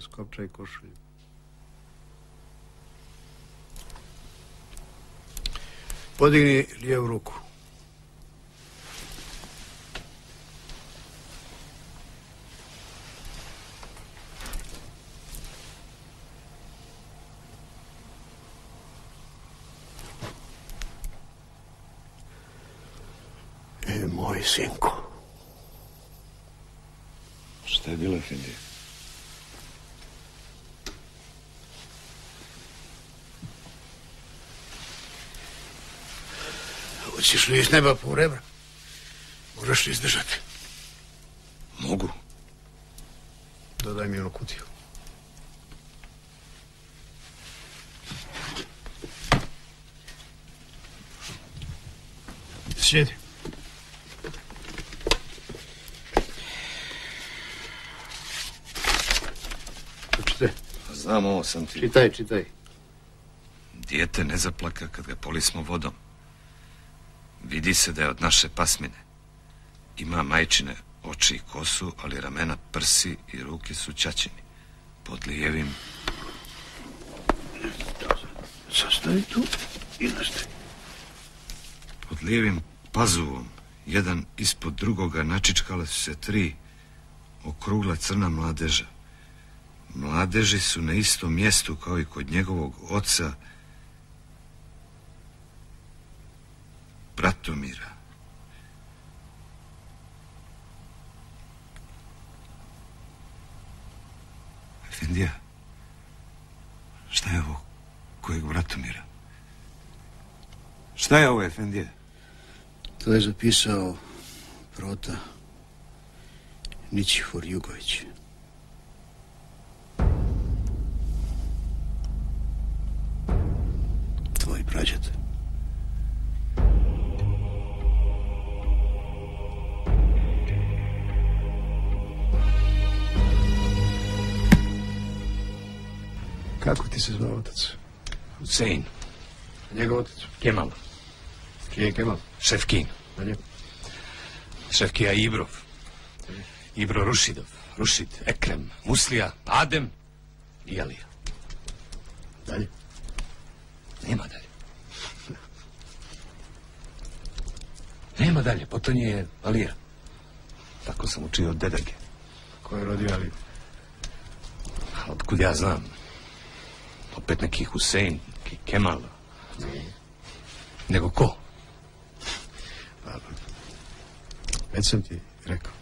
Raskopčaj košulju. Podigni lijevu ruku. E, moj sinko. Šta je bilo, Efendi? Hoćeš li iz neba po rebra? Moraš li izdržati? Mogu. Dodaj mi onu kutiju. Sjedi. Čitaj, Znam ovo sam ti. čitaj, čitaj. Dijete ne zaplaka kad ga polismo vodom. Vidi se da je od naše pasmine. Ima majčine oči i kosu, ali ramena prsi i ruke su ćaćini. Pod lijevim Sastavi tu i nastavi. Pod lijevim pazuvom, jedan ispod drugoga, načičkale su se tri okrugla crna mladeža. Mladeži su na istom mjestu kao i kod njegovog oca, Bratomira. Efendija, šta je ovo kojeg Bratomira? Šta je ovo, Efendija? To je zapisao Prota Nićifor Jugović. Tvoj prađat. Kako ti se zvao otac? Hussein, Njegov otac. Kemal, Čije je Kemal? Šefkin, Dalje. Šefkija Ibrov, Ibro Rušidov, Rušid, Ekrem, Muslija, Adem i Alija. Dalje. Nema dalje. Nema dalje, potonje je Alija. Tako sam učio od dedage. Ko je rodio Ali? A Otkud ja znam? Opet neki Husein, neki Kemal. Nego ko? Već sam ti rekao.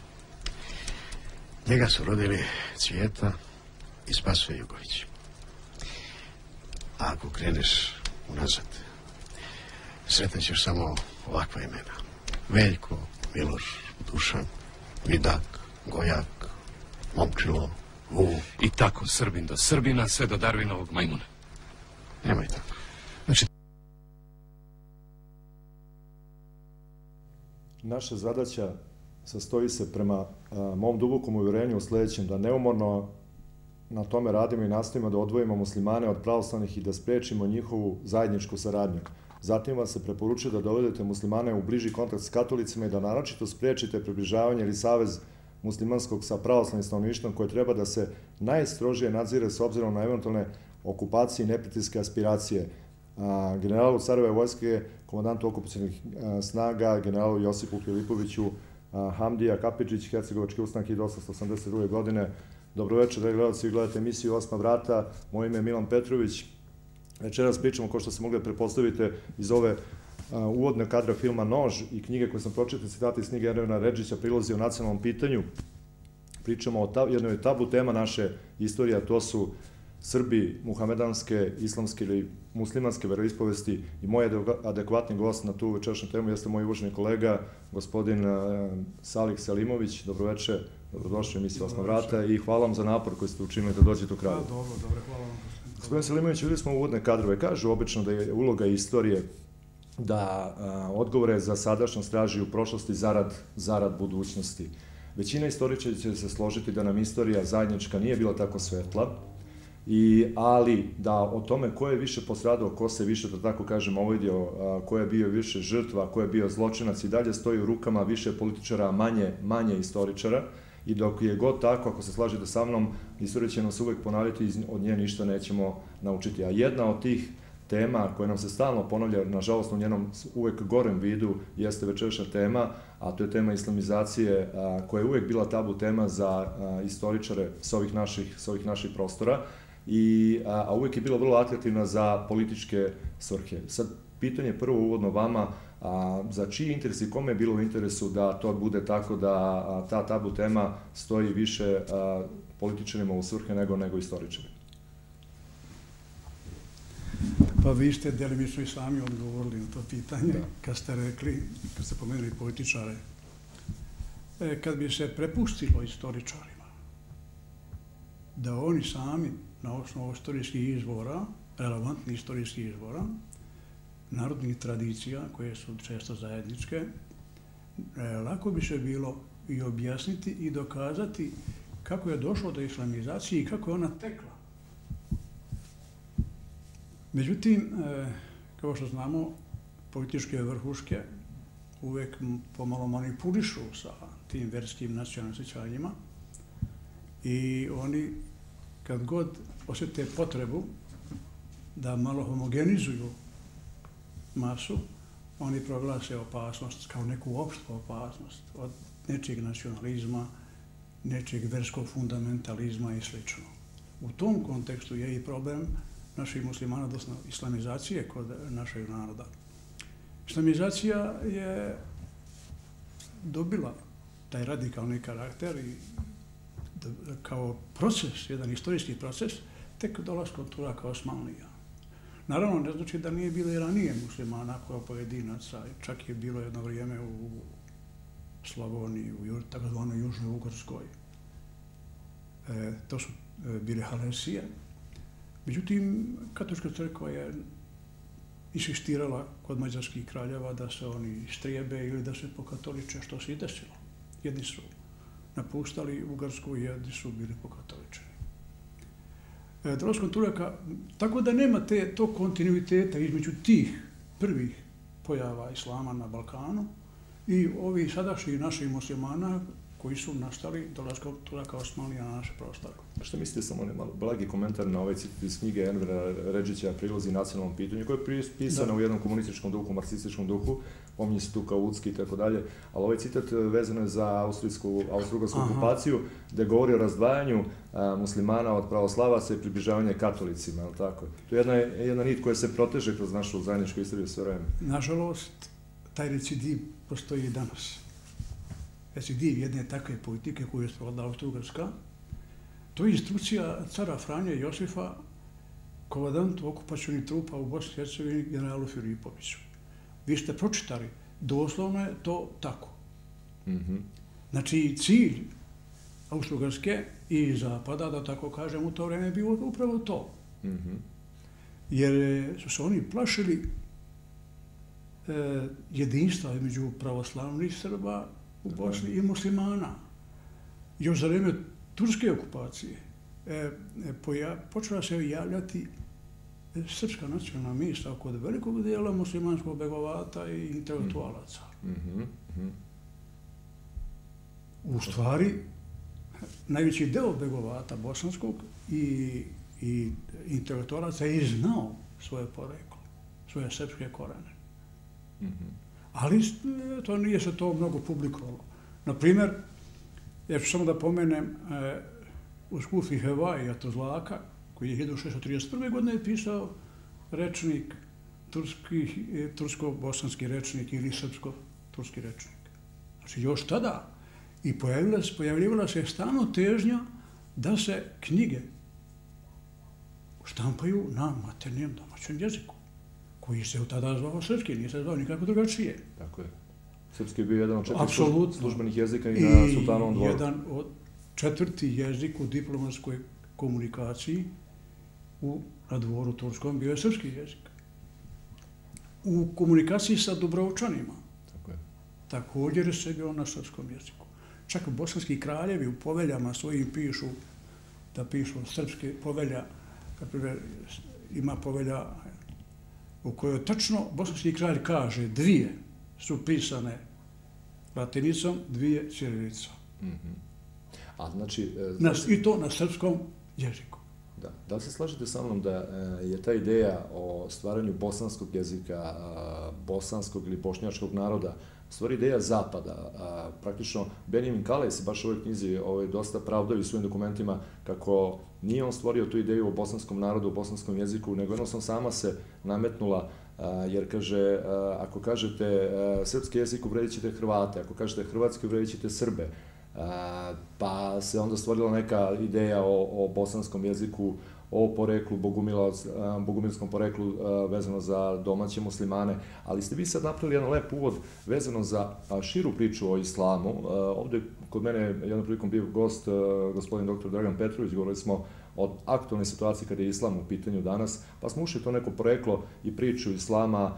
Njega su rodili Cvijeta i Spasoje Jugović. A ako kreneš unazad, sretnećeš samo ovakva imena. Veljko, Miloš, Dušan, Vidak, Gojak, Momčilo, Vuk. I tako Srbin do Srbina, sve do Darwinovog majmuna. Nemoj tako. Naša zadaća sastoji se prema a, mom dubokom uvjerenju u sljedećem, da neumorno na tome radimo i nastavimo da odvojimo muslimane od pravoslavnih i da spriječimo njihovu zajedničku saradnju. Zatim vas se preporučuje da dovedete muslimane u bliži kontakt s katolicima i da naročito spriječite približavanje ili savez muslimanskog sa pravoslavnim stanovništvom koje treba da se najstrožije nadzire s obzirom na eventualne okupacije i neprijateljske aspiracije. Generalu Careve vojske, komandantu okupacijnih a, snaga, generalu Josipu Filipoviću, Hamdija Kapičić, Hercegovački ustanak 1882. godine. Dobroveče, dragi gledalci, vi gledate emisiju Osma vrata. Moje ime je Milan Petrović. Večeras pričamo, kao što se mogli prepostaviti iz ove uvodne kadra filma Nož i knjige koje sam pročitao, citati iz knjige Ervena Ređića, prilozi o nacionalnom pitanju. Pričamo o ta, jednoj tabu tema naše istorije, a to su Srbi, muhamedanske, islamske ili muslimanske veroispovesti i moj adekvatni gost na tu večerašnju temu jeste moj uvaženi kolega, gospodin Salih Selimović. Dobroveče, dobrodošli u emisiju Osma vrata i hvala vam za napor koji ste učinili da dođete u kraju. Pa, dobro, dobro, hvala vam. Gospodin Selimović, videli smo uvodne kadrove. Kažu obično da je uloga istorije da a, odgovore za sadašnjost traži u prošlosti zarad, zarad budućnosti. Većina istoričara će se složiti da nam istorija zajednička nije bila tako svetla, I, ali da o tome ko je više postradao, ko se više, da tako kažem, ovodio, ko je bio više žrtva, ko je bio zločinac i dalje stoji u rukama više političara, a manje, manje istoričara. i dok je god tako, ako se slažete sa mnom, istorija će nas uvek ponavljati od nje ništa nećemo naučiti. A jedna od tih tema koja nam se stalno ponavlja, nažalost u njenom uvek gorem vidu, jeste večerašnja tema, a to je tema islamizacije, a, koja je uvek bila tabu tema za a, istoričare s ovih naših, s ovih naših prostora, i, a, a uvek je bila vrlo atraktivna za političke svrhe. Sad, pitanje prvo uvodno vama, a, za čiji interes i kome je bilo u interesu da to bude tako da a, ta tabu tema stoji više a, političarima u svrhe nego, nego istoričarima? Pa vi ste delimično i sami odgovorili na to pitanje, da. kad ste rekli, kad ste pomenuli političare. E, kad bi se prepustilo istoričarima da oni sami na osnovu istorijskih izvora, relevantnih istorijskih izvora, narodnih tradicija koje su često zajedničke, e, lako bi se bilo i objasniti i dokazati kako je došlo do islamizacije i kako je ona tekla. Međutim, e, kao što znamo, političke vrhuške uvek pomalo manipulišu sa tim verskim nacionalnim osjećanjima i oni kad god osjete potrebu da malo homogenizuju masu, oni proglase opasnost kao neku opštu opasnost od nečeg nacionalizma, nečeg verskog fundamentalizma i sl. U tom kontekstu je i problem naših muslimana, odnosno islamizacije kod našeg naroda. Islamizacija je dobila taj radikalni karakter i kao proces, jedan istorijski proces, tek dolaskom Turaka Osmanlija. Naravno, ne znači da nije bilo i ranije muslimana kao pojedinaca, čak je bilo jedno vrijeme u Slavoniji, u takozvanoj Južnoj Ugorskoj. E, to su e, bile Halesije. Međutim, katolička crkva je insistirala kod mađarskih kraljeva da se oni strijebe ili da se pokatoliče, što se i desilo. Jedni su napuštali Ugarsku jedni su bili pokatoličeni. E, Turaka, tako da nema te, to kontinuiteta između tih prvih pojava islama na Balkanu i ovih sadašnjih naših muslimana koji su nastali dolaskom Turaka Osmanlija na naše prostore. Šta mislite samo ne malo blagi komentar na ovaj citat iz knjige Envera Ređića Prilozi nacionalnom pitanju, koja je pisana da. u jednom komunističkom duhu, marksističkom duhu, pominje se tu kao Udski i tako dalje, ali ovaj citat vezano je za austrijsku, austrougarsku okupaciju, gde govori o razdvajanju a, muslimana od pravoslavaca i približavanje katolicima, je tako? To je jedna, jedna nit koja se proteže kroz našu zajedničku istoriju sve vreme. Nažalost, taj recidiv postoji i danas. Recidiv jedne takve politike koju je sprovodila Austro-Ugarska, to je instrukcija cara Franja Josifa komadantu okupačenih trupa u Bosni i Hercegovini generalu Filipoviću. Vi ste pročitali, doslovno je to tako. Mm -hmm. Znači, cilj Austro-Ugarske i Zapada, da tako kažem, u to vreme je bilo upravo to. Mm -hmm. Jer su se oni plašili e, jedinstva između pravoslavnih Srba u Bosni i muslimana. Još za vreme turske okupacije e, e, poja, počela se javljati srpska nacionalna misla kod velikog dijela muslimanskog begovata i intelektualaca. Mm -hmm. U stvari, najveći deo begovata bosanskog i, i intelektualaca je znao svoje poreklo, svoje srpske korene. Mm -hmm. Ali to nije se to mnogo publikovalo. Naprimer, ja ću samo da pomenem e, u Skufi Hevaj, to zlaka, koji je 1631. godine pisao rečnik, turski, e, tursko-bosanski rečnik ili srpsko-turski rečnik. Znači, još tada. I pojavila, pojavljivala se stano težnja da se knjige štampaju na maternijem domaćem jeziku, koji se u tada zvao srpski, nije se zvao nikako drugačije. Tako je. Srpski je bio jedan od četiri službenih jezika i, i na sultanovom dvoru. jedan od četvrti jezik u diplomatskoj komunikaciji u, na dvoru turskom bio je srpski jezik. U komunikaciji sa Dubrovčanima Tako je. također se bio na srpskom jeziku. Čak bosanski kraljevi u poveljama svojim pišu da pišu srpske povelja, na ima povelja u kojoj tačno bosanski kralj kaže dvije su pisane latinicom, dvije ćirilicom. Mm -hmm. A znači... e, Na, I to na srpskom jeziku. Da. Da li se slažete sa mnom da e, je ta ideja o stvaranju bosanskog jezika, a, bosanskog ili bošnjačkog naroda, stvari ideja zapada. A, praktično, Benjamin Kalej se baš u ovoj knjizi ovaj, dosta pravdaju svojim dokumentima kako nije on stvorio tu ideju o bosanskom narodu, o bosanskom jeziku, nego jednostavno sama se nametnula a, jer kaže, a, ako kažete a, srpski jezik uvredit ćete Hrvate, ako kažete hrvatski uvredit ćete Srbe, A, pa se onda stvorila neka ideja o, o bosanskom jeziku, o poreklu Bogumila, a, bogumilskom poreklu a, vezano za domaće muslimane, ali ste vi sad napravili jedan lep uvod vezano za širu priču o islamu. A, ovde kod mene je jednom prilikom bio gost gospodin dr. Dragan Petrović, govorili smo o aktualnoj situaciji kada je islam u pitanju danas, pa smo ušli to neko poreklo i priču islama,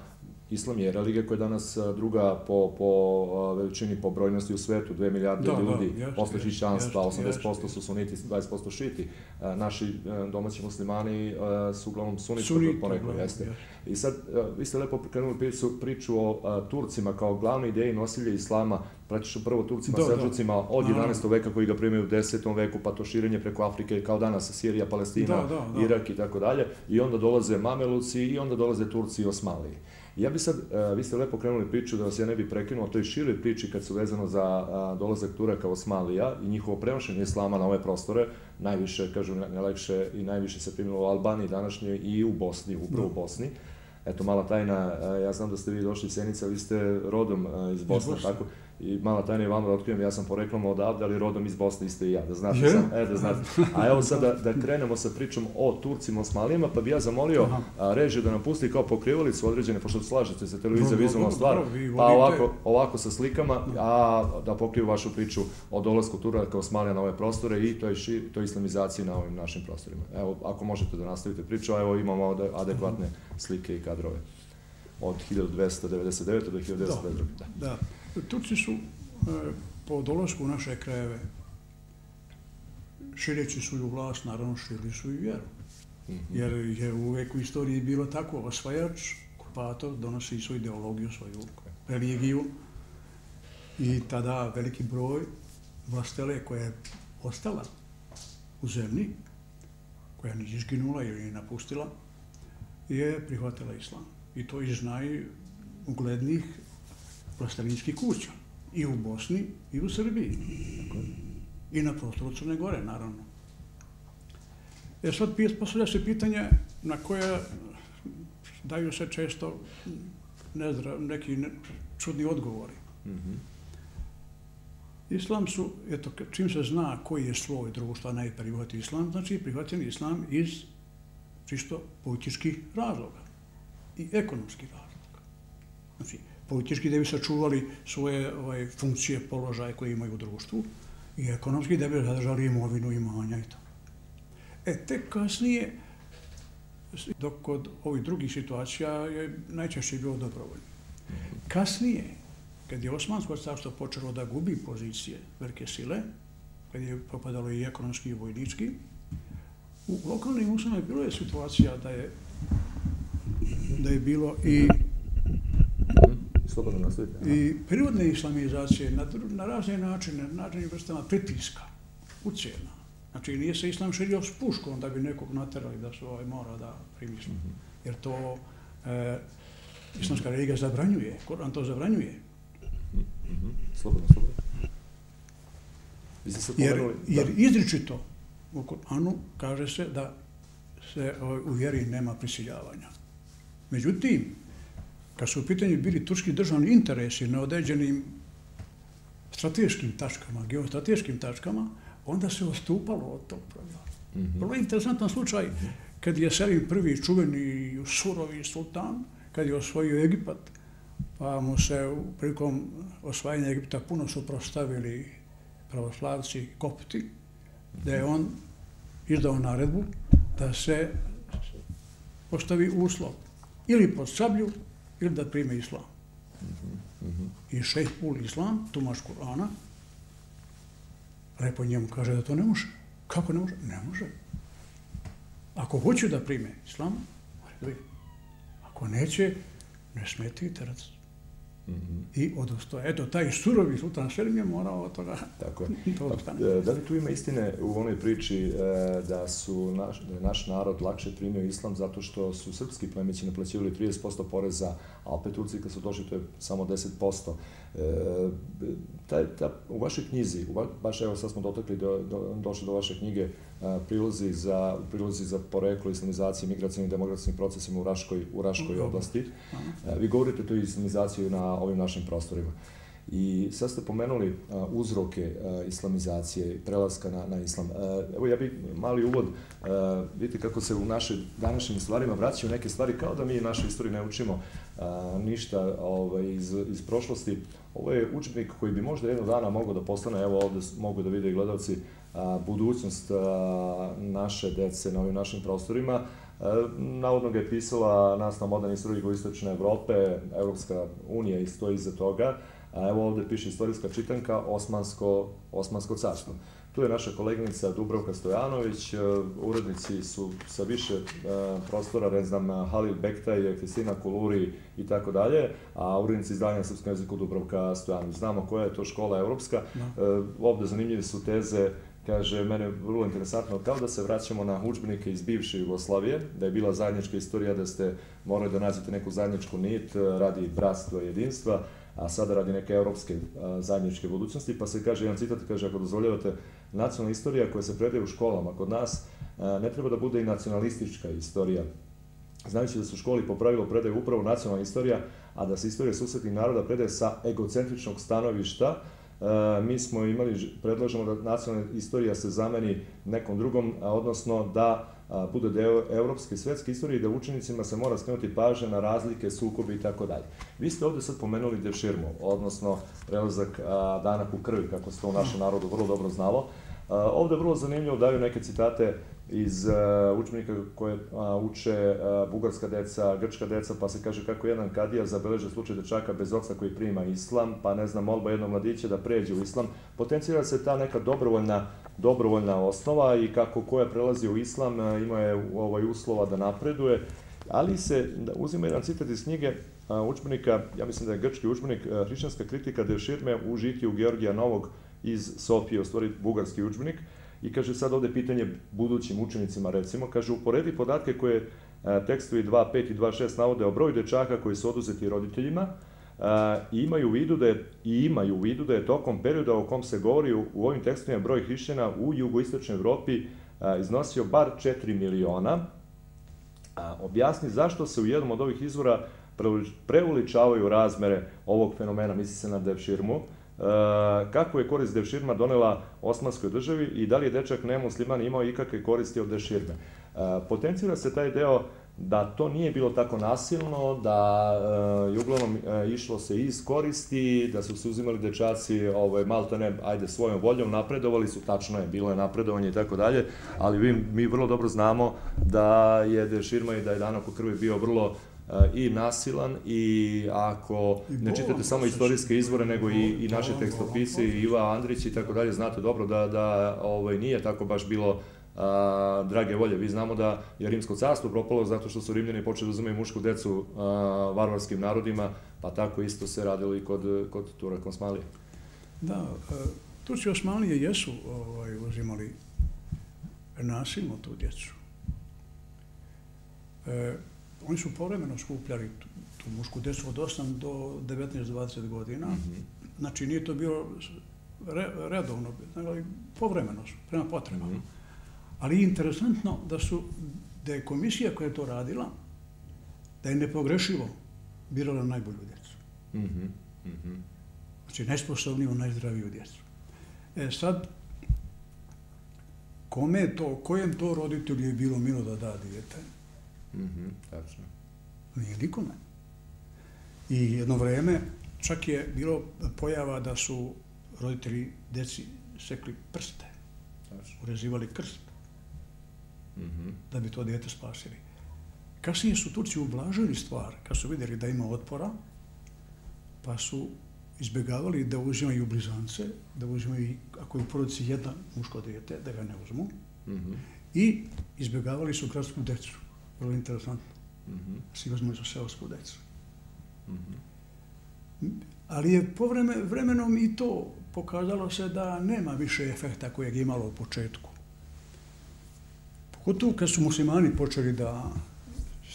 Islam je religija koja je danas druga po, po veličini, po brojnosti u svetu, 2 milijarde Da, da, ljudi, jeste, posle hrišćanstva, jeste, 80% jeste. su suniti, 20% šiti. Naši domaći muslimani su uglavnom Sunita, porekla, uglavnom, jeste. I sad, vi ste lepo krenuli priču, priču o Turcima kao glavnoj ideji nosilje islama, praktično prvo Turcima, Da, da. Selđucima od Naravno. 11. veka koji ga primaju u 10. veku, pa to širenje preko Afrike kao danas Sirija, Palestina, Da, da, da. Irak i tako dalje. I onda dolaze Mameluci i onda dolaze Turci i Osmaliji. Ja bi sad, e, vi ste lepo krenuli priču da vas ja ne bi prekinuo o toj široj priči kad su vezano za a, dolazak Turaka Osmalija i njihovo prenošenje islama na ove prostore, najviše, kažu, na- najlekše i najviše se primilo u Albaniji današnjoj i u Bosni, upravo u Bosni. Eto, mala tajna, e, ja znam da ste vi došli iz Sjenica, vi ste rodom e, iz Bosne. tako? I mala tajna je vama da otkrijem, ja sam poreklom odavde, ali rodom iz Bosne isto i ja, da znate Je? sam, e, da znate. A evo sad da, da krenemo sa pričom o Turcima, Osmalijama, pa bi ja zamolio a, režiju da nam pusti kao pokrivalicu određene, pošto slažete se, televizija Dobro, vizualna stvar, pa ovako, ovako sa slikama, a da pokriju vašu priču o dolasku Turaka Osmalija na ove prostore i toj, ši, toj islamizaciji na ovim našim prostorima. Evo, ako možete da nastavite priču, a evo imamo adekvatne slike i kadrove od 1299. do 1922. Da. Da. Turci su e, po dolasku u naše krajeve šireći svoju vlast, naravno širili su i vjeru. Mhm. Jer je uvek u istoriji bilo tako, osvajač, okupator, donosi svoju ideologiju, svoju religiju i tada veliki broj vlastele koja je ostala u zemlji, koja nije izginula ili napustila, je prihvatila islam. I to iz najuglednijih vlastelinskih kuća. I u Bosni, i u Srbiji. I na prostoru Crne Gore, naravno. E sad postavlja se pitanje na koje daju se često neki ne- čudni odgovori. Mhm. Islam su, eto, čim se zna koji je sloj društva najprihvati islam, znači prihvaćen islam iz čisto političkih razloga i ekonomskih razloga. Znači, politički da bi sačuvali svoje ovaj, funkcije, položaje koje imaju u društvu i ekonomski da bi zadržali imovinu, imanja i to. E, tek kasnije, dok kod ovih drugih situacija je najčešće bilo dobrovoljno. Kasnije, kad je Osmansko carstvo počelo da gubi pozicije velike sile, kad je propadalo i ekonomski i vojnički, u lokalnim uslovima bilo je situacija da je da je bilo i, Slobodno nastavite. Aha. i prirodne islamizacije na, na razne načine, na raznim vrstama pritiska, ucjena. Znači, nije se islam širio s puškom da bi nekog naterali da se ovaj mora da primi islam. Jer to e, islamska religija zabranjuje, Koran to zabranjuje. Mhm. Slobodno, slobodno. Jer, pomenuli... jer da. izričito u Koranu kaže se da se ovaj, u vjeri nema prisiljavanja. Međutim, kad su u pitanju bili turski državni interesi na određenim strateškim tačkama, geostrateškim tačkama, onda se odstupalo od tog pravila. Mhm. Vrlo interesantan slučaj kad je Selim prvi čuveni surovi sultan, kad je osvojio Egipat, pa mu se prilikom osvajanja Egipta puno suprostavili pravoslavci kopti, da je on izdao naredbu da se postavi uslov ili pod sablju ili da prime islam. I šejh Ul Islam, tumaš Kur'ana, lepo njemu kaže da to ne može. Kako ne može? Ne može. Ako hoće da prime islam. Ako neće, ne smeti terac. I odosto, eto, taj surovi sultan Selim je morao od toga Tako je. to Pa, odustane. e, da li tu ima istine u onoj priči e, da su naš, da je naš narod lakše primio islam zato što su srpski plemeći naplaćivali 30% poreza, a opet Turci kad su došli to je samo 10%. E, taj, ta, u vašoj knjizi, u va, baš evo sad smo dotakli do, do, došli do vaše knjige, a, prilozi za, prilozi za poreklo islamizacije migracijnim i demokratskim procesima u Raškoj, u Raškoj Dobro. oblasti. E, Vi govorite tu islamizaciju na ovim našim prostorima. I sad ste pomenuli a, uzroke a, islamizacije i prelaska na, na islam. A, evo ja bih mali uvod, a, vidite kako se u našim današnjim stvarima vraćaju neke stvari kao da mi našoj istoriji ne učimo a, ništa ovaj, iz, iz prošlosti. Ovo je učbenik koji bi možda jednog dana mogao da postane, evo ovde mogu da vide i gledalci, budućnost naše dece na ovim našim prostorima. A, Navodno ga je pisala nastavna modern istorija jugoistočne Evrope, Evropska unija i stoji iza toga. Evo ovde piše istorijska čitanka Osmansko, Osmansko carstvo. Tu je naša koleginica Dubravka Stojanović, e, urednici su sa više e, prostora, ne znam, Halil Bektaj, Kristina Kuluri i tako dalje, a urednici izdanja na srpskom jeziku Dubravka Stojanović. Znamo koja je to škola evropska. E, Ovde zanimljive su teze kaže, mene je vrlo interesantno, kao da se vraćamo na učbenike iz bivše Jugoslavije, da je bila zajednička istorija, da ste morali da nađete neku zajedničku nit radi bratstva i jedinstva, a sada radi neke evropske zajedničke budućnosti, pa se kaže, jedan citat kaže, ako dozvoljavate, nacionalna istorija koja se predaje u školama kod nas a, ne treba da bude i nacionalistička istorija, znajući da se u školi po pravilu predaje upravo nacionalna istorija, a da se istorija susednih naroda predaje sa egocentričnog stanovišta, E, mi smo imali, predlažemo da nacionalna istorija se zameni nekom drugom, odnosno da bude deo evropske i svetske istorije i da učenicima se mora skrenuti pažnja na razlike, sukobe i tako dalje. Vi ste ovde sad pomenuli deširmu, odnosno prelazak danak u krvi, kako se to u našem narodu vrlo dobro znalo. Ovde vrlo zanimljivo daju neke citate iz učbenika koje uče bugarska deca, grčka deca, pa se kaže kako jedan kadija zabeleže slučaj dečaka bez oca koji prima islam, pa ne znam, molba jednog mladića da pređe u islam. Potencira se ta neka dobrovoljna dobrovoljna osnova i kako ko je prelazi u islam a, ima je ovaj uslova da napreduje, ali se da uzima jedan citat iz knjige a, učbenika, ja mislim da je grčki učbenik, a, hrišćanska kritika Devširme u žitiju Georgija Novog iz Sofije, u stvari bugarski učbenik, I kaže sad ovde pitanje budućim učenicima, recimo, kaže uporedi podatke koje e, tekstovi 2.5 i 2.6 navode o broju dečaka koji su oduzeti roditeljima e, i imaju u vidu da je, i imaju u vidu da je tokom perioda o kom se govori u, u ovim tekstovima broj hrišćana u jugoistočnoj Evropi iznosio bar 4 miliona. Objasni zašto se u jednom od ovih izvora preuli- preuličavaju razmere ovog fenomena, misli se na devširmu, kako je korist devširma donela osmanskoj državi i da li je dečak nemusliman imao ikakve koristi od devširme. Potencira se taj deo da to nije bilo tako nasilno, da je uglavnom e, išlo se iz koristi, da su se uzimali dečaci ovaj, malta ne, ajde, svojom voljom, napredovali su, tačno je, bilo je napredovanje i tako dalje, ali vi, mi vrlo dobro znamo da je Deširma i da je Danak u krvi bio vrlo e, i nasilan i ako I ne čitate samo istorijske izvore, nego i, i naše tekstopise, i Iva Andrić i tako dalje, znate dobro da, da ovaj, nije tako baš bilo a, drage volje. Vi znamo da je Rimsko carstvo propalo zato što su Rimljani počeli da uzimaju mušku decu a, varvarskim narodima, pa tako isto se radilo i kod, kod Turaka Osmalije. Da, e, Turci Osmanlije jesu ovaj, uzimali nasilno tu djecu. E, oni su povremeno skupljali tu, tu mušku djecu od 8 do 19-20 godina. Znači nije to bilo re, redovno, nego povremeno, su, prema potrebama. Ali je interesantno da su, da je komisija koja je to radila, da je nepogrešivo birala najbolju djecu. Mhm, mhm. Znači, najsposobniju, najzdraviju djecu. E sad, kome to, kojem to roditelju je bilo milo da da dijete? Mhm, tačno. Nije nikome. I jedno vreme čak je bilo pojava da su roditelji deci sekli prste, Tačno. urezivali krst Da bi to dijete spasili. Kasnije su Turci ublažili stvar, kad su vidjeli da ima otpora, pa su izbjegavali da uzimaju blizance, da uzimaju, ako je u porodici jedna muško dijete, da ga ne uzmu, Mhm. i izbjegavali su gradsku decu. Vrlo interesantno. Mhm. Svi uzmali su seosku decu. Mhm. Ali je povreme, vremenom i to pokazalo se da nema više efekta kojeg je imalo u početku. Pogotovo kad su muslimani počeli da,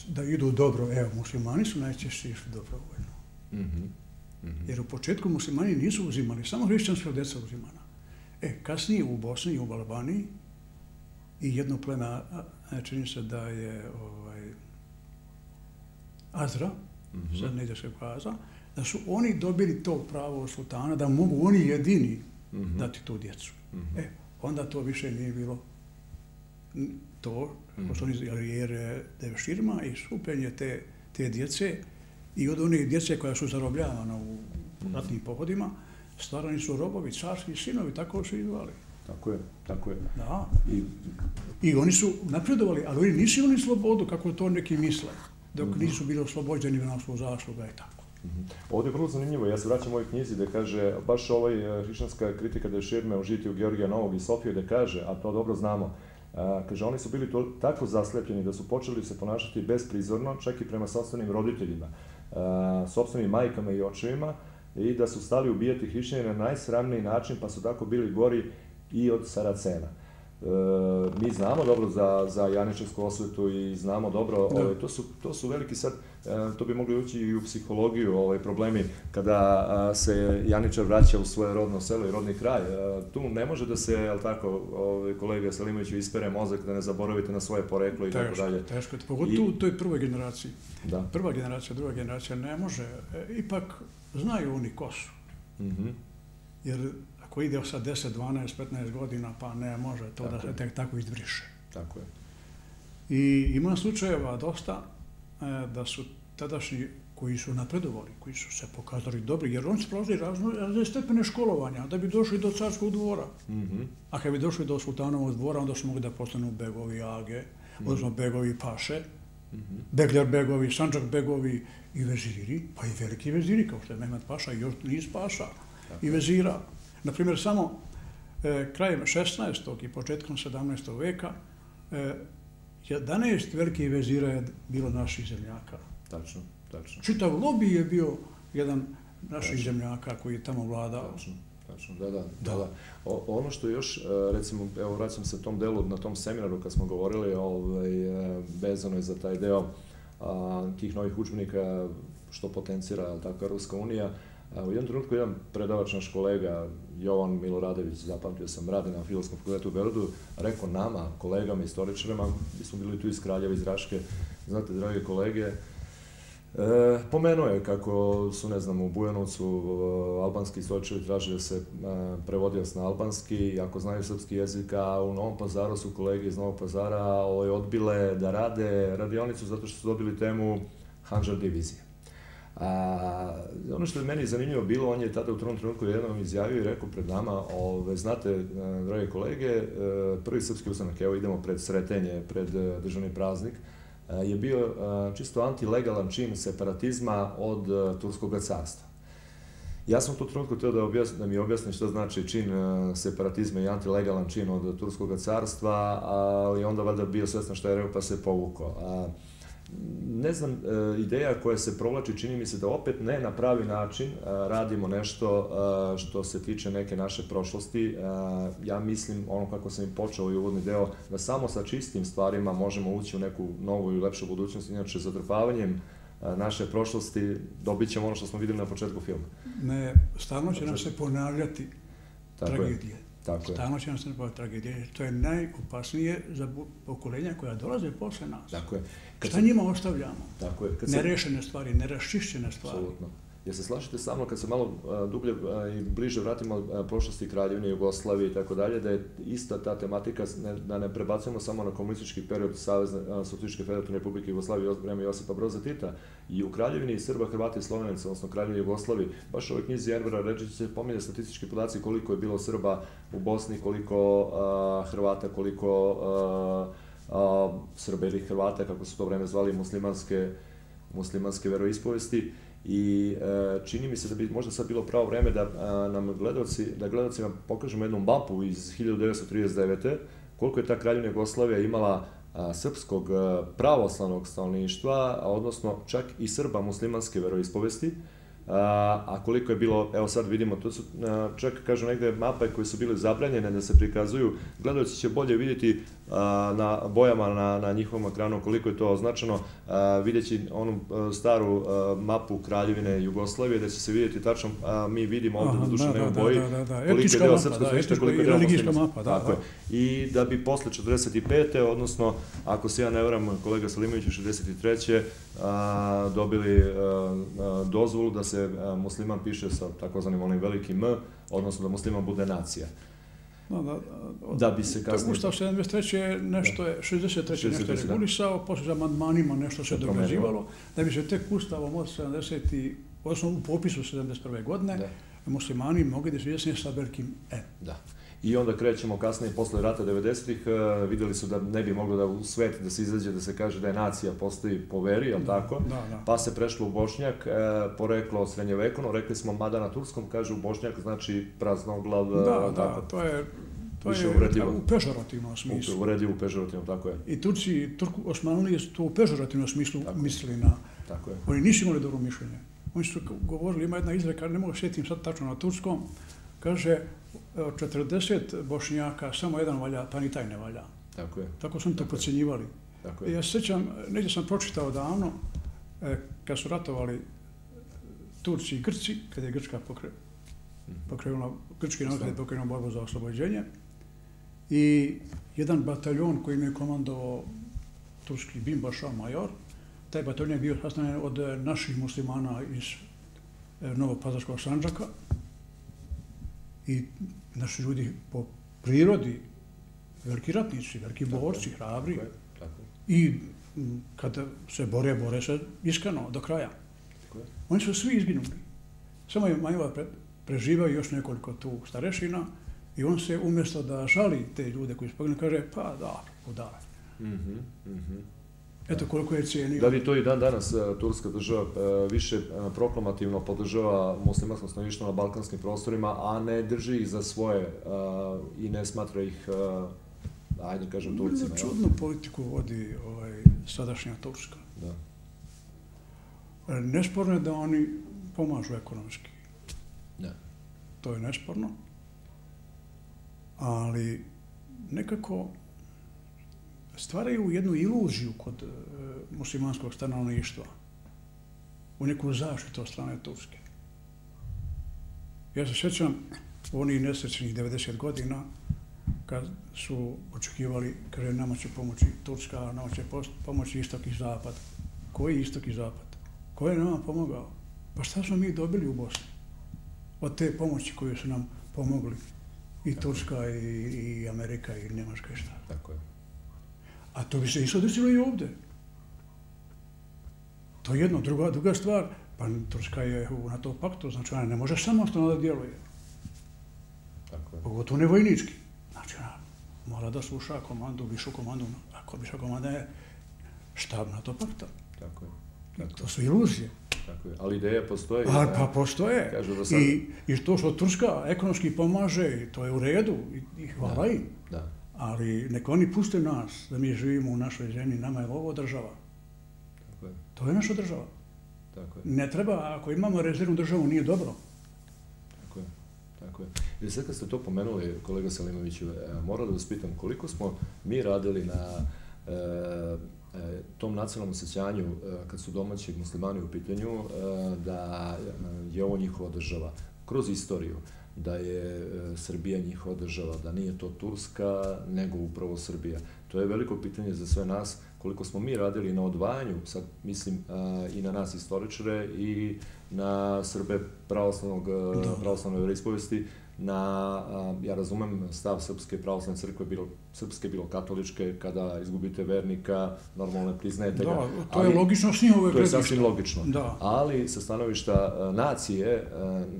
da idu dobro, evo, muslimani su najčešće išli dobrovoljno. Mm -hmm. Mm -hmm. Jer u početku muslimani nisu uzimali, samo hrišćanska deca uzimana. E, kasnije u Bosni i u Albaniji i jedno plema, čini se da je ovaj, Azra, mm -hmm. sad neđe se kaza, da su oni dobili to pravo od sultana, da mogu oni jedini mm -hmm. dati tu djecu. Mm -hmm. E, onda to više nije bilo to, mm što oni jer devširma i supenje te, te djece i od onih djece koja su zarobljavana u mhm. ratnim pohodima, stvarani su robovi, carski sinovi, tako su ih zvali. Tako je, tako je. Da. I, I oni su napredovali, ali oni nisu imali slobodu, kako to neki misle, dok mm nisu bili oslobođeni na svoj zasluga i tako. -hmm. Ovdje je vrlo zanimljivo, ja se vraćam u ovoj knjizi da kaže, baš ovaj hrišćanska kritika da je širme u žitiju Georgija Novog i Sofije da kaže, a to dobro znamo, a, kaže, oni su bili to, tako zaslepljeni da su počeli se ponašati besprizorno, čak i prema sobstvenim roditeljima, a, sobstvenim majkama i očevima, i da su stali ubijati hrišćanje na najsramniji način, pa su tako bili gori i od Saracena. E, mi znamo dobro za, za Janičevsku osvetu i znamo dobro, da. ovaj, to, su, to su veliki sad, e, to bi mogli ući i u psihologiju, ovaj, problemi kada se Janičar vraća u svoje rodno selo i rodni kraj. E, tu ne može da se, jel tako, ovaj, kolega Salimović ispere mozak da ne zaboravite na svoje poreklo i teško, tako dalje. Teško, pogotovo u toj prvoj generaciji. Da. Prva generacija, druga generacija ne može, ipak znaju oni ko su. Mm -hmm. Jer ako ide sa 10, 12, 15 godina, pa ne može to tako da se tek tako izbriše. Tako je. I ima slučajeva dosta e, da su tadašnji koji su napredovali, koji su se pokazali dobri, jer oni su prolazili razne, razne stepene školovanja da bi došli do carskog dvora. Mm -hmm. A kad bi došli do sultanovog dvora, onda su mogli da postanu begovi age, mm -hmm. odnosno begovi paše, mm -hmm. Begler begovi, Sanđak begovi i veziri, pa i veliki veziri, kao što je Mehmet Paša i još niz paša i vezira. Naprimjer, samo e, krajem 16. i početkom 17. veka e, 11 velikih vezira je bilo naših zemljaka. Tačno, tačno. Čitav lobby je bio jedan naših tačno. zemljaka koji je tamo vladao. Tačno. Tačno, da, da, da. da. O, ono što još, e, recimo, evo vraćam se tom delu, na tom seminaru kad smo govorili, ovaj, e, vezano je za taj deo a, tih novih učbenika, što potencira, tako, Ruska unija, U jednom trenutku jedan predavač, naš kolega Jovan Miloradević, zapamtio sam, radi na Filosofskom fakultetu u Berodu, rekao nama, kolegama, istoričarima, mi smo bili tu iz Kraljeva, iz Raške, znate, drage kolege, e, pomenuo je kako su, ne znam, u Bujanovcu e, albanski istoričari tražili da se e, prevodio na albanski, ako znaju srpski jezik, a u Novom pazaru su kolege iz Novog pazara ovaj, odbile da rade radionicu zato što su dobili temu Hanžar divizije. A, ono što je meni zanimljivo bilo, on je tada u tom trenutku jednom izjavio i rekao pred nama, ove, znate, e, drage kolege, e, prvi srpski ustanak, evo idemo pred sretenje, pred e, državni praznik, je bio čisto antilegalan čin separatizma od Turskog carstva. Ja sam u tom trenutku teo da, objasn, da mi objasni što znači čin separatizma i antilegalan čin od Turskog carstva, ali onda valjda bio svestan šta je rekao pa se povukao. A, ne znam, e, ideja koja se provlači, čini mi se da opet ne na pravi način e, radimo nešto e, što se tiče neke naše prošlosti. Ja mislim, ono kako sam i počeo i uvodni deo, da samo sa čistim stvarima možemo ući u neku novu i lepšu budućnost, inače zatrpavanjem naše prošlosti dobit ćemo ono što smo videli na početku filma. Ne, stalno će nam se ponavljati Tako tragedije. Je. Tako je. Stalno će nam se napraviti tragedije. To je najopasnije za pokolenja koja dolaze posle nas. Tako je. Kad Šta se... njima ostavljamo? Tako je. Kad se... Nerešene stvari, neraščišćene stvari. Absolutno. Ja se slažete sa mnom kad se malo a, dublje a, i bliže vratimo a, prošlosti Kraljevine Jugoslavije i tako dalje, da je ista ta tematika, ne, da ne prebacujemo samo na komunistički period Savezne Socijalističke federativne republike Jugoslavije vreme Josipa Broza Tita. I u Kraljevini i Srba, Hrvata i Slovenaca, odnosno Kraljevini Jugoslavije, baš u ovoj knjizi Envera Rečić se pominje statistički podaci koliko je bilo Srba u Bosni, koliko a, Hrvata, koliko a, a, Srba ili Hrvata, kako su to vreme zvali, muslimanske, muslimanske veroispovesti i e, čini mi se da bi možda sad bilo pravo vreme da a, nam gledalci, da gledalcima pokažemo jednu mapu iz 1939. koliko je ta kraljevina Jugoslavija imala a, srpskog a, pravoslavnog stanovništva, odnosno čak i Srba muslimanske veroispovesti, A, a koliko je bilo, evo sad vidimo, to su, a, čak kažu negde mape koje su bile zabranjene da se prikazuju, gledalci će bolje vidjeti na bojama na, na njihovom ekranu koliko je to označeno, videći onu a, staru a, mapu Kraljevine Jugoslavije, da će se vidjeti tačno, mi vidimo ovde Aha, duše da, nema da, boji, da, da, da. koliko je deo mapa, srpskog da, koliko je deo muslimanskog. mapa, da, Tako je. da. I da bi posle 45. odnosno, ako se ja ne varam, kolega Salimović je 63. A, dobili a, a, dozvolu da se a, musliman piše sa takozvanim onim velikim M, odnosno da musliman bude nacija. Da, da, Da bi se kasnije- Ustav 73. je nešto je, 63. nešto je 63., da. regulisao, posle za amandmanima nešto se promenilo. dograđivalo, da bi se tek Ustavom od 70. i, odnosno u popisu 71. godine, Da. muslimani mogli da se izjasne sa velikim E. Da. I onda krećemo kasnije, posle rata 90-ih, e, videli su da ne bi moglo da u svet da se izađe, da se kaže da je nacija postoji po veri, jel tako? Da, da. Pa se prešlo u Bošnjak, e, poreklo srednjevekovno, rekli smo mada na turskom, kaže u Bošnjak znači praznoglav, e, Da, da, tako. to je, to je uvredljivo. u pežorativnom smislu. Uvredljivo, pežorativno, tako je. I Turci, Turku, Osmanlije su to u pežorativnom smislu mislili na... Tako je. Oni nisu imali dobro mišljenje. Oni su govorili, ima jedna izreka, ne mogu se sjetim sad tačno na turskom, kaže, od 40 bošnjaka, samo jedan valja, pa ni taj ne valja. Tako je. Tako su oni to procjenjivali. Tako je. Ja se sjećam, negdje sam pročitao davno, e, kad su ratovali Turci i Grci, kad je Grčka pokre, pokrenula, grčki narod je pokrenuo borbu za oslobođenje, i jedan bataljon koji mi je komandovao turski Bimbaša major, taj bataljon je bio sastavljen od naših muslimana iz e, Novopazarskog Sanđaka i naši ljudi po prirodi veliki ratnici, veliki borci, hrabri, Tako. Tako i kada se bore, bore se iskreno, do kraja. Tako. Oni su svi izginuli. Samo je Majova pre, preživao još nekoliko tu starešina i on se umjesto da žali te ljude koji su poginuli, kaže, pa da, udar. Mhm, mhm. Eto koliko je cijenio. Da li to i dan danas e, Turska država e, više e, proklamativno podržava muslimansko stanovništvo na balkanskim prostorima, a ne drži ih za svoje i ne smatra ih, ajde kažem, Turcima. Čudnu politiku vodi ovaj, sadašnja Turska. Da. Nesporno je da oni pomažu ekonomski. Da. To je nesporno. Ali nekako stvaraju jednu iluziju kod e, muslimanskog stanovništva u neku zaštitu od strane Turske. Ja se sjećam onih nesrećnih 90 godina kad su očekivali, kaže, nama će pomoći Turska, nama će pomoći istok i zapad. Koji istok i zapad? Ko je nama pomogao? Pa šta smo mi dobili u Bosni? Od te pomoći koju su nam pomogli i Turska i, i Amerika i Njemačka i šta. Tako je. A to bi se isto desilo i ovdje. To je jedno. Druga, druga stvar, pa Turska je u NATO paktu, znači ona ne može samostalno da djeluje. Tako je. Pogotovo ne vojnički. Znači ona mora da sluša komandu, višu komandu. Ako viša komanda je štab NATO pakta. Tako je. To su iluzije. Tako je. Ali ideja postoji. A, da- pa postoje. Kažu da sad- I, I to što Turska ekonomski pomaže, to je u redu, i, i hvala im. Ali nek oni puste nas, da mi živimo u našoj zemlji, nama je ovo država. Tako je. To je naša država. Tako je. Ne treba, ako imamo rezervnu državu, nije dobro. Tako je. Tako je. I sad kad ste to pomenuli, kolega Salimoviću, e, moram da vas pitam koliko smo mi radili na e, e, tom nacionalnom osjećanju e, kad su domaći muslimani u pitanju e, da e, je ovo njihova država kroz istoriju da je e, Srbija njihova država, da nije to Turska, nego upravo Srbija. To je veliko pitanje za sve nas, koliko smo mi radili na odvajanju, sad mislim a, i na nas istoričare i na Srbe pravoslavnog, a, pravoslavne veroispovesti, na, a, ja razumem stav Srpske pravoslavne crkve, bilo srpske, bilo katoličke, kada izgubite vernika, normalno ne priznajete ga. Da, to je logično s njihove To je sasvim logično. Da. Ali sa stanovišta nacije,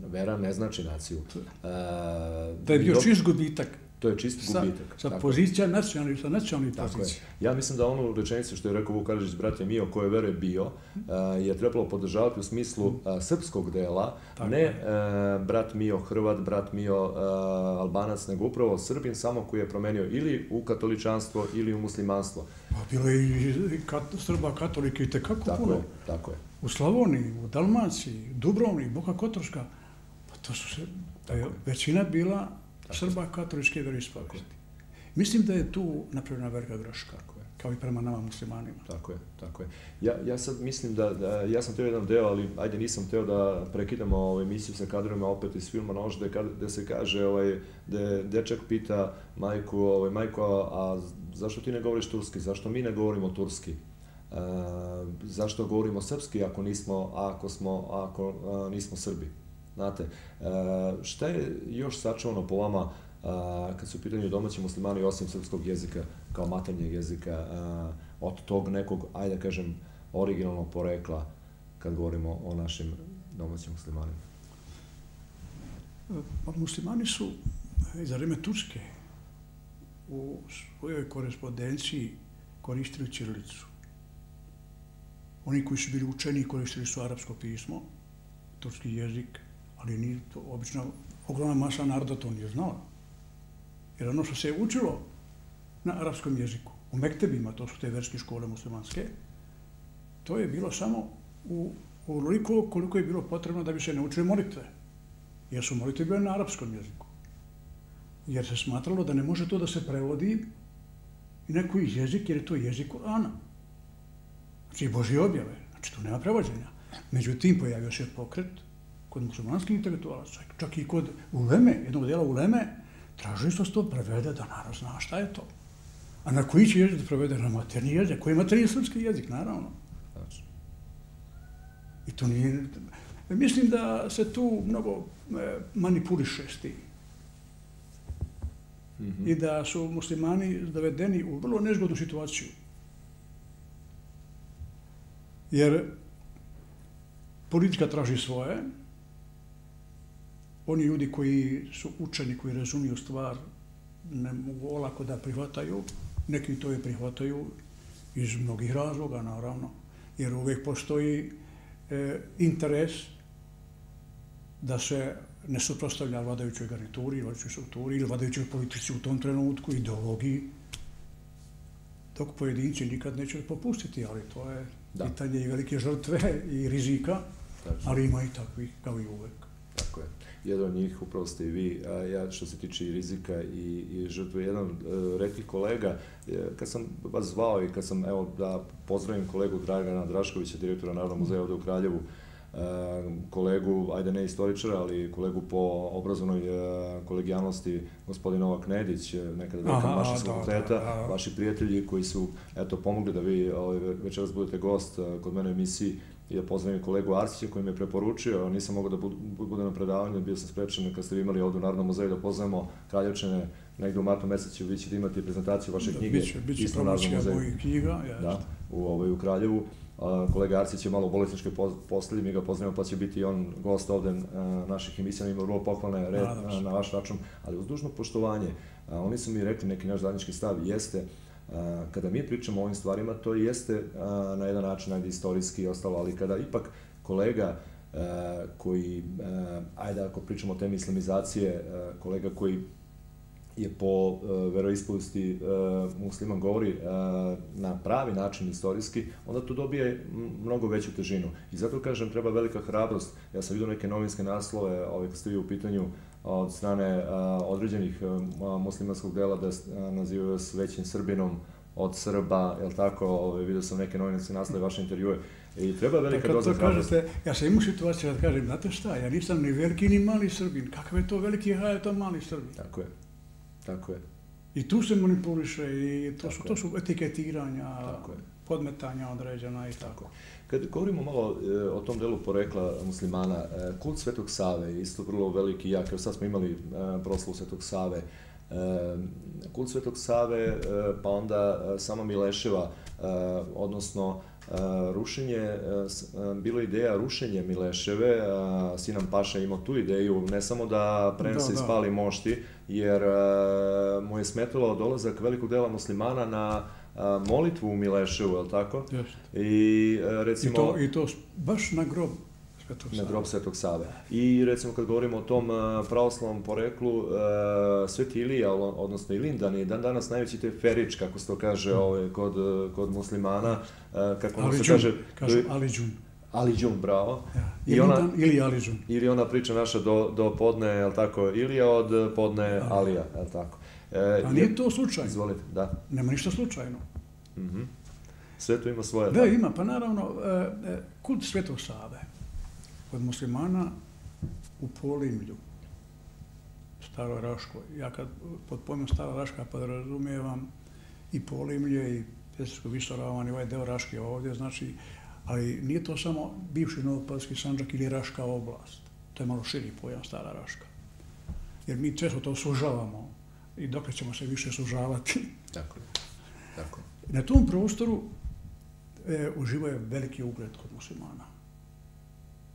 vera ne znači naciju. A, Da je mi bio dok- čist gubitak. To je čist sa, gubitak. sa Tako je. pozicija nacionalnih, sa nacionalnih Tako je. pozicija. Ja mislim da onu rečenicu što je rekao Vuk Karadžić, brate Mio, koje vere bio, a, je trebalo podržavati u smislu a, srpskog dela, Tako ne je. a, brat Mio Hrvat, brat Mio Albanac, nego upravo Srbin samo koji je promenio ili u katoličanstvo ili u muslimanstvo. Pa bilo je i kat, Srba katolike i tekako Tako puno. je, tako je. U Slavoniji, u Dalmaciji, Dubrovnik, Boka Kotorska, pa to su se, da je većina bila Srba katoličke veroispovesti. Mislim da je tu napravljena velika greška, kao i prema nama muslimanima. Tako je, tako je. Ja, ja sad mislim da, da, ja sam teo jedan deo, ali ajde nisam teo da prekidamo ovu emisiju sa kadrovima opet iz filma Nož, da, da se kaže ovaj, da dečak pita majku, ovaj, majko, a, a zašto ti ne govoriš turski, zašto mi ne govorimo turski? E, zašto govorimo srpski ako nismo, ako smo, ako a, nismo Srbi? Znate, e, šta je još sačuvano po vama a, kad su u pitanju domaći muslimani osim srpskog jezika kao maternjeg jezika a, od tog nekog, ajde da kažem, originalnog porekla kad govorimo o našim domaćim muslimanima? Pa muslimani su i za vreme Turske u svojoj korespondenciji koristili ćirilicu. Oni koji su bili učeni koristili su arapsko pismo, turski jezik, ali nije to obično, ogromna masa naroda to nije znala. Jer ono što se je učilo na arapskom jeziku, u mektebima, to su te verske škole muslimanske, to je bilo samo u onoliko koliko je bilo potrebno da bi se naučili molitve. Jer su molitve bile na arapskom jeziku. Jer se smatralo da ne može to da se prevodi i neko jezik, jer je to jezik Kur'ana. Znači, Božje objave. Znači, tu nema prevođenja. Međutim, pojavio se pokret kod muslimanskih intelektualaca, čak i kod uleme, jednog dela uleme, tražili su da se to prevede da narod zna šta je to. A na koji će jezik da prevede? Na materni jezik. Koji je materni srpski jezik, naravno. I to nije... Mislim da se tu mnogo e, manipuliše s tim. mm -hmm. I da su muslimani dovedeni u vrlo nezgodnu situaciju. Jer politika traži svoje, oni ljudi koji su učeni, koji razumiju stvar, ne mogu olako da prihvataju, neki to i prihvataju iz mnogih razloga, naravno, jer uvijek postoji e, interes da se ne suprostavlja vladajućoj garnituri, vladajućoj strukturi ili vladajućoj politici u tom trenutku, ideologiji, dok pojedinci nikad neće popustiti, ali to je da. pitanje i velike žrtve i rizika, Tačno. ali ima i takvih kao i uvek. Tako je. Jedan od njih upravo ste i vi, a ja što se tiče i rizika i, i žrtve, jedan uh, rekih kolega, kad sam vas zvao i kad sam, evo, da pozdravim kolegu Dragana Draškovića, direktora Narodnog muzeja ovde u Kraljevu, uh, kolegu, ajde ne istoričara, ali kolegu po obrazovnoj uh, kolegijalnosti, gospodin Novak Nedić, nekada dekan vašeg fakulteta, vaši prijatelji koji su, eto, pomogli da vi ovaj, večeras budete gost kod mene u emisiji, i da pozdravim kolegu Arsića koji me je preporučio, nisam mogao da budem na predavanju, bio sam sprečen kad ste vi imali ovdje u Narodnom muzeju da poznajemo Kraljevčine, negde u martu mesecu vi ćete imati prezentaciju vaše da, knjige. Biće, biće promocija mojih knjiga, jasno. Da, u, ovaj, u Kraljevu. A, kolega Arsić je malo u bolesničkoj postelji, mi ga pozdravimo, pa će biti on gost ovde a, naših emisija, ima vrlo pohvalne red na, na vaš račun, ali uz dužno poštovanje. A, oni su mi rekli, neki naš zadnjički stav jeste, kada mi pričamo o ovim stvarima, to jeste na jedan način ajde istorijski i ostalo, ali kada ipak kolega koji, ajde ako pričamo o teme islamizacije, kolega koji je po veroispovesti musliman govori na pravi način istorijski, onda to dobije mnogo veću težinu. I zato kažem, treba velika hrabrost. Ja sam vidio neke novinske naslove, ovaj, kad ste vi u pitanju, od strane određenih muslimanskog dela da nazivaju vas većim Srbinom od Srba, jel tako, ove, ovaj, vidio sam neke novinarske naslove, vaše intervjue, i treba velika doza hrabrosti. Ja sam imao situaciju da kažem, znate šta, ja nisam ni veliki ni mali Srbin, kakav je to veliki, a je to mali Srbin. Tako je, tako je. I tu se manipuliše i to, su, to su etiketiranja, tako je. Podmetanja određena i tako. Kad govorimo malo e, o tom delu porekla muslimana, e, kult Svetog Save je isto vrlo veliki jak. Evo sad smo imali e, proslavu Svetog Save. kult Svetog Save, pa onda sama Mileševa, odnosno rušenje, bilo ideja rušenje Mileševe, Sinan Paša imao tu ideju, ne samo da prenese da, da. ispali mošti, jer mu je smetalo dolazak velikog dela muslimana na molitvu u Mileševu, je li tako? Jeste. I recimo... I to, I to baš na grob Svetog na grob Svetog Save. I recimo kad govorimo o tom pravoslavnom poreklu, Sveti Ilija, odnosno Ilindan je dan danas najveći teferič, kako se to kaže mm. ovaj, kod, kod muslimana, kako ono se kaže... Kažu Aliđun. Aliđun, bravo. Ja. I ona, ili Aliđun. Ili ona priča naša do, do podne, je li tako, Ilija od podne Ali. Alija, je li tako. E, A nije to slučajno. Izvolite, da. Nema ništa slučajno. Mm -hmm. Sve to ima svoje. Da, ima, pa naravno, e, e, kult Svetog Save kod muslimana u Polimlju, Staroj Raškoj. Ja kad pod pojmom Stara Raška podrazumijevam i Polimlje i Pesarsko Visoravan i ovaj deo Raške ovdje, znači, ali nije to samo bivši Novopadski sanđak ili Raška oblast. To je malo širi pojam Stara Raška. Jer mi često to sužavamo i dok ćemo se više sužavati. Tako je. Tako. Na tom prostoru e, uživaju veliki ugled kod muslimana.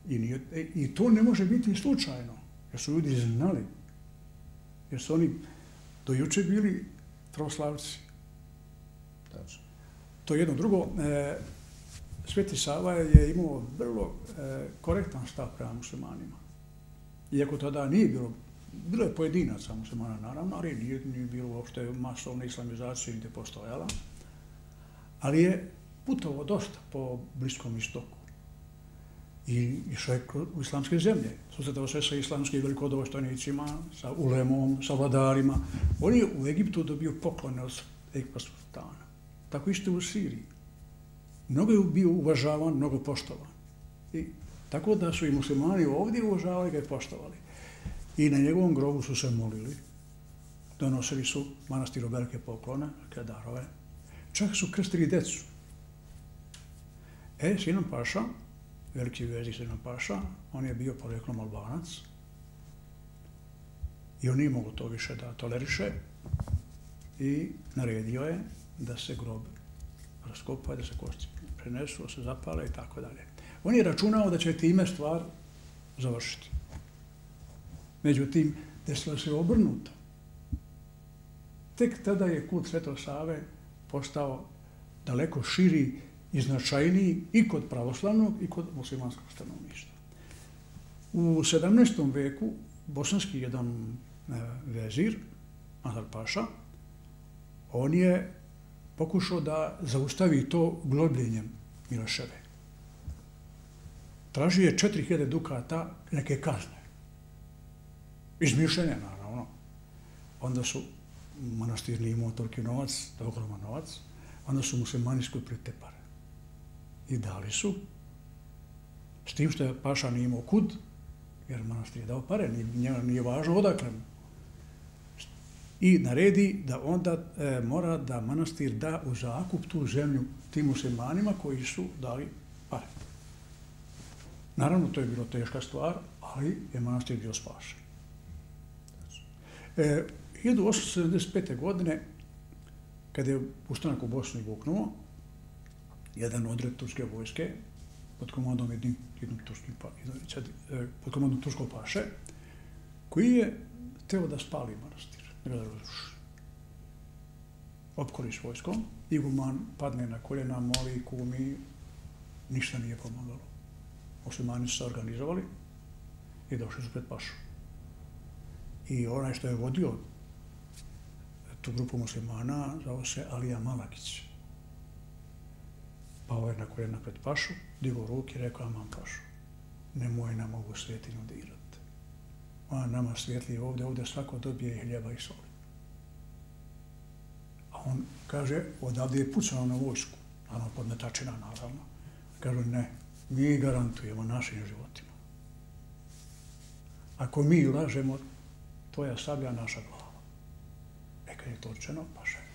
I, nije, e, I to ne može biti slučajno, jer su ljudi znali. Jer su oni do juče bili pravoslavci. Tačno. To je jedno. Drugo, e, Sveti Sava je imao vrlo e, korektan stav prema muslimanima. Iako tada nije bilo, bilo je pojedinaca muslimana naravno, ali nije, nije bilo uopšte masovne islamizacije gdje postojala. Ali je putovo dosta po Bliskom istoku i išao je u islamske zemlje. Susretao se sa islamskim velikodostojnicima, sa ulemom, sa vladarima. On je u Egiptu dobio poklone od Egipta sultana. Tako isto u Siriji. Mnogo je bio uvažavan, mnogo poštovan. I tako da su i muslimani ovdje uvažavali ga i poštovali. I na njegovom grobu su se molili. Donosili su manastiru velike poklone, darove. Čak su krstili decu. E, Sinan Paša, veliki vezik Sredan Paša, on je bio poreklom Albanac i on nije mogu to više da toleriše i naredio je da se grob raskopa, da se kosti prenesu, da se zapale i tako dalje. On je računao da će time stvar završiti. Međutim, desilo se obrnuto. Tek tada je kult Svetog Save postao daleko širi i značajniji i kod pravoslavnog i kod muslimanskog stanovništva. U 17. veku bosanski jedan e, vezir, Mahar Paša, on je pokušao da zaustavi to globljenjem Miloševe. Tražio je 4000 dukata neke kazne. Izmišljene, naravno. Onda su manastirni imao toliki novac, ogroman novac, onda su muslimani skupili te pare i dali su. S tim što je Paša nije imao kud, jer manastir je dao pare, nije, nije važno odakle mu. I naredi da onda e, mora da manastir da u zakup tu zemlju tim muslimanima koji su dali pare. Naravno, to je bilo teška stvar, ali je manastir bio spašen. E, 1875. godine, kada je ustanak u Bosni vuknuo, jedan odred turske vojske pod komandom jednim, jednom turskim pa, e, pod komandom turskog paše, koji je teo da spali manastir, da razruši. Opkori s vojskom, iguman padne na koljena, moli, kumi, ništa nije pomagalo. Muslimani su se organizovali i došli su pred pašu. I onaj što je vodio tu grupu muslimana zove se Alija Malakić pao je na koljena pred pašu, digo ruke i rekao, amam pašu, nemoj nam ovu svetinu dirati. Ona nama svijetli ovdje, ovdje svako dobije hljeba i soli. A on kaže, odavde je pucano na vojsku, ono podmetačina naravno. Kažu, ne, mi garantujemo našim životima. Ako mi lažemo, to je sablja naša glava. E kad je to rečeno, paša je.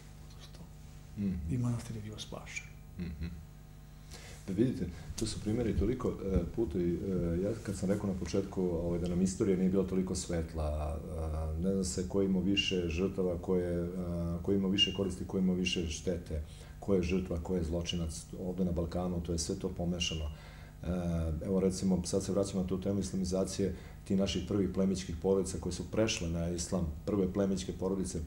Mm. I manastir je bio spašen. Mm -hmm. Vidite, tu su primjeri toliko e, puta i e, ja kad sam rekao na početku ovaj, da nam istorija nije bila toliko svetla, e, ne zna se ko ima više žrtava, ko, je, e, ko ima više koristi, ko ima više štete, ko je žrtva, ko je zločinac ovde na Balkanu, to je sve to pomešano. E, evo recimo, sad se vraćamo na tu temu islamizacije, ti naših prvih plemičkih porodica koje su prešle na islam, prve plemičke porodice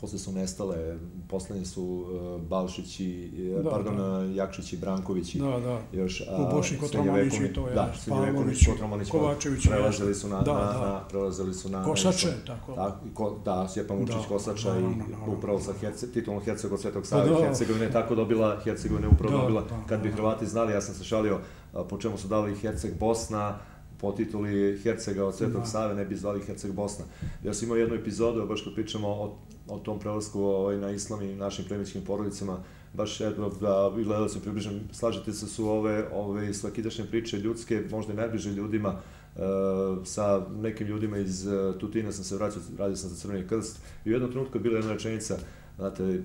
posle su nestale, poslednji su uh, Balšići, da, pardon, da. Jakšići, Brankovići, da, da. još u Boši Kotromanić i to je, da, Spavlović, Kotromanić, Kovačević, prelazili su na, da, na, da. na, prelazili su na... Kosače, tako. Da, ko, da, Stjepan Vučić Da, Kosača naravno, i naravno. upravo sa Herce, titulom Herceg od Svetog Save, Pa da. Hercegovina je tako dobila, Hercegovina je upravo Da, dobila, da, kad bi da. Hrvati znali, ja sam se šalio a, po čemu su dali Herceg Bosna, po tituli Hercega od Svetog Da. Save ne bi zvali Herceg Bosna. Ja sam imao jednu epizodu, baš kad pričamo o, o tom prelasku ovaj, na islam i našim plemičkim porodicama, baš eto, da vi gledali sam približno, slažete se su ove, ove svakidašnje priče ljudske, možda i najbliže ljudima, e, sa nekim ljudima iz e, Tutina sam se vraćao, radio sam za Crveni krst i u jednom trenutku je bila jedna rečenica, Znate, e,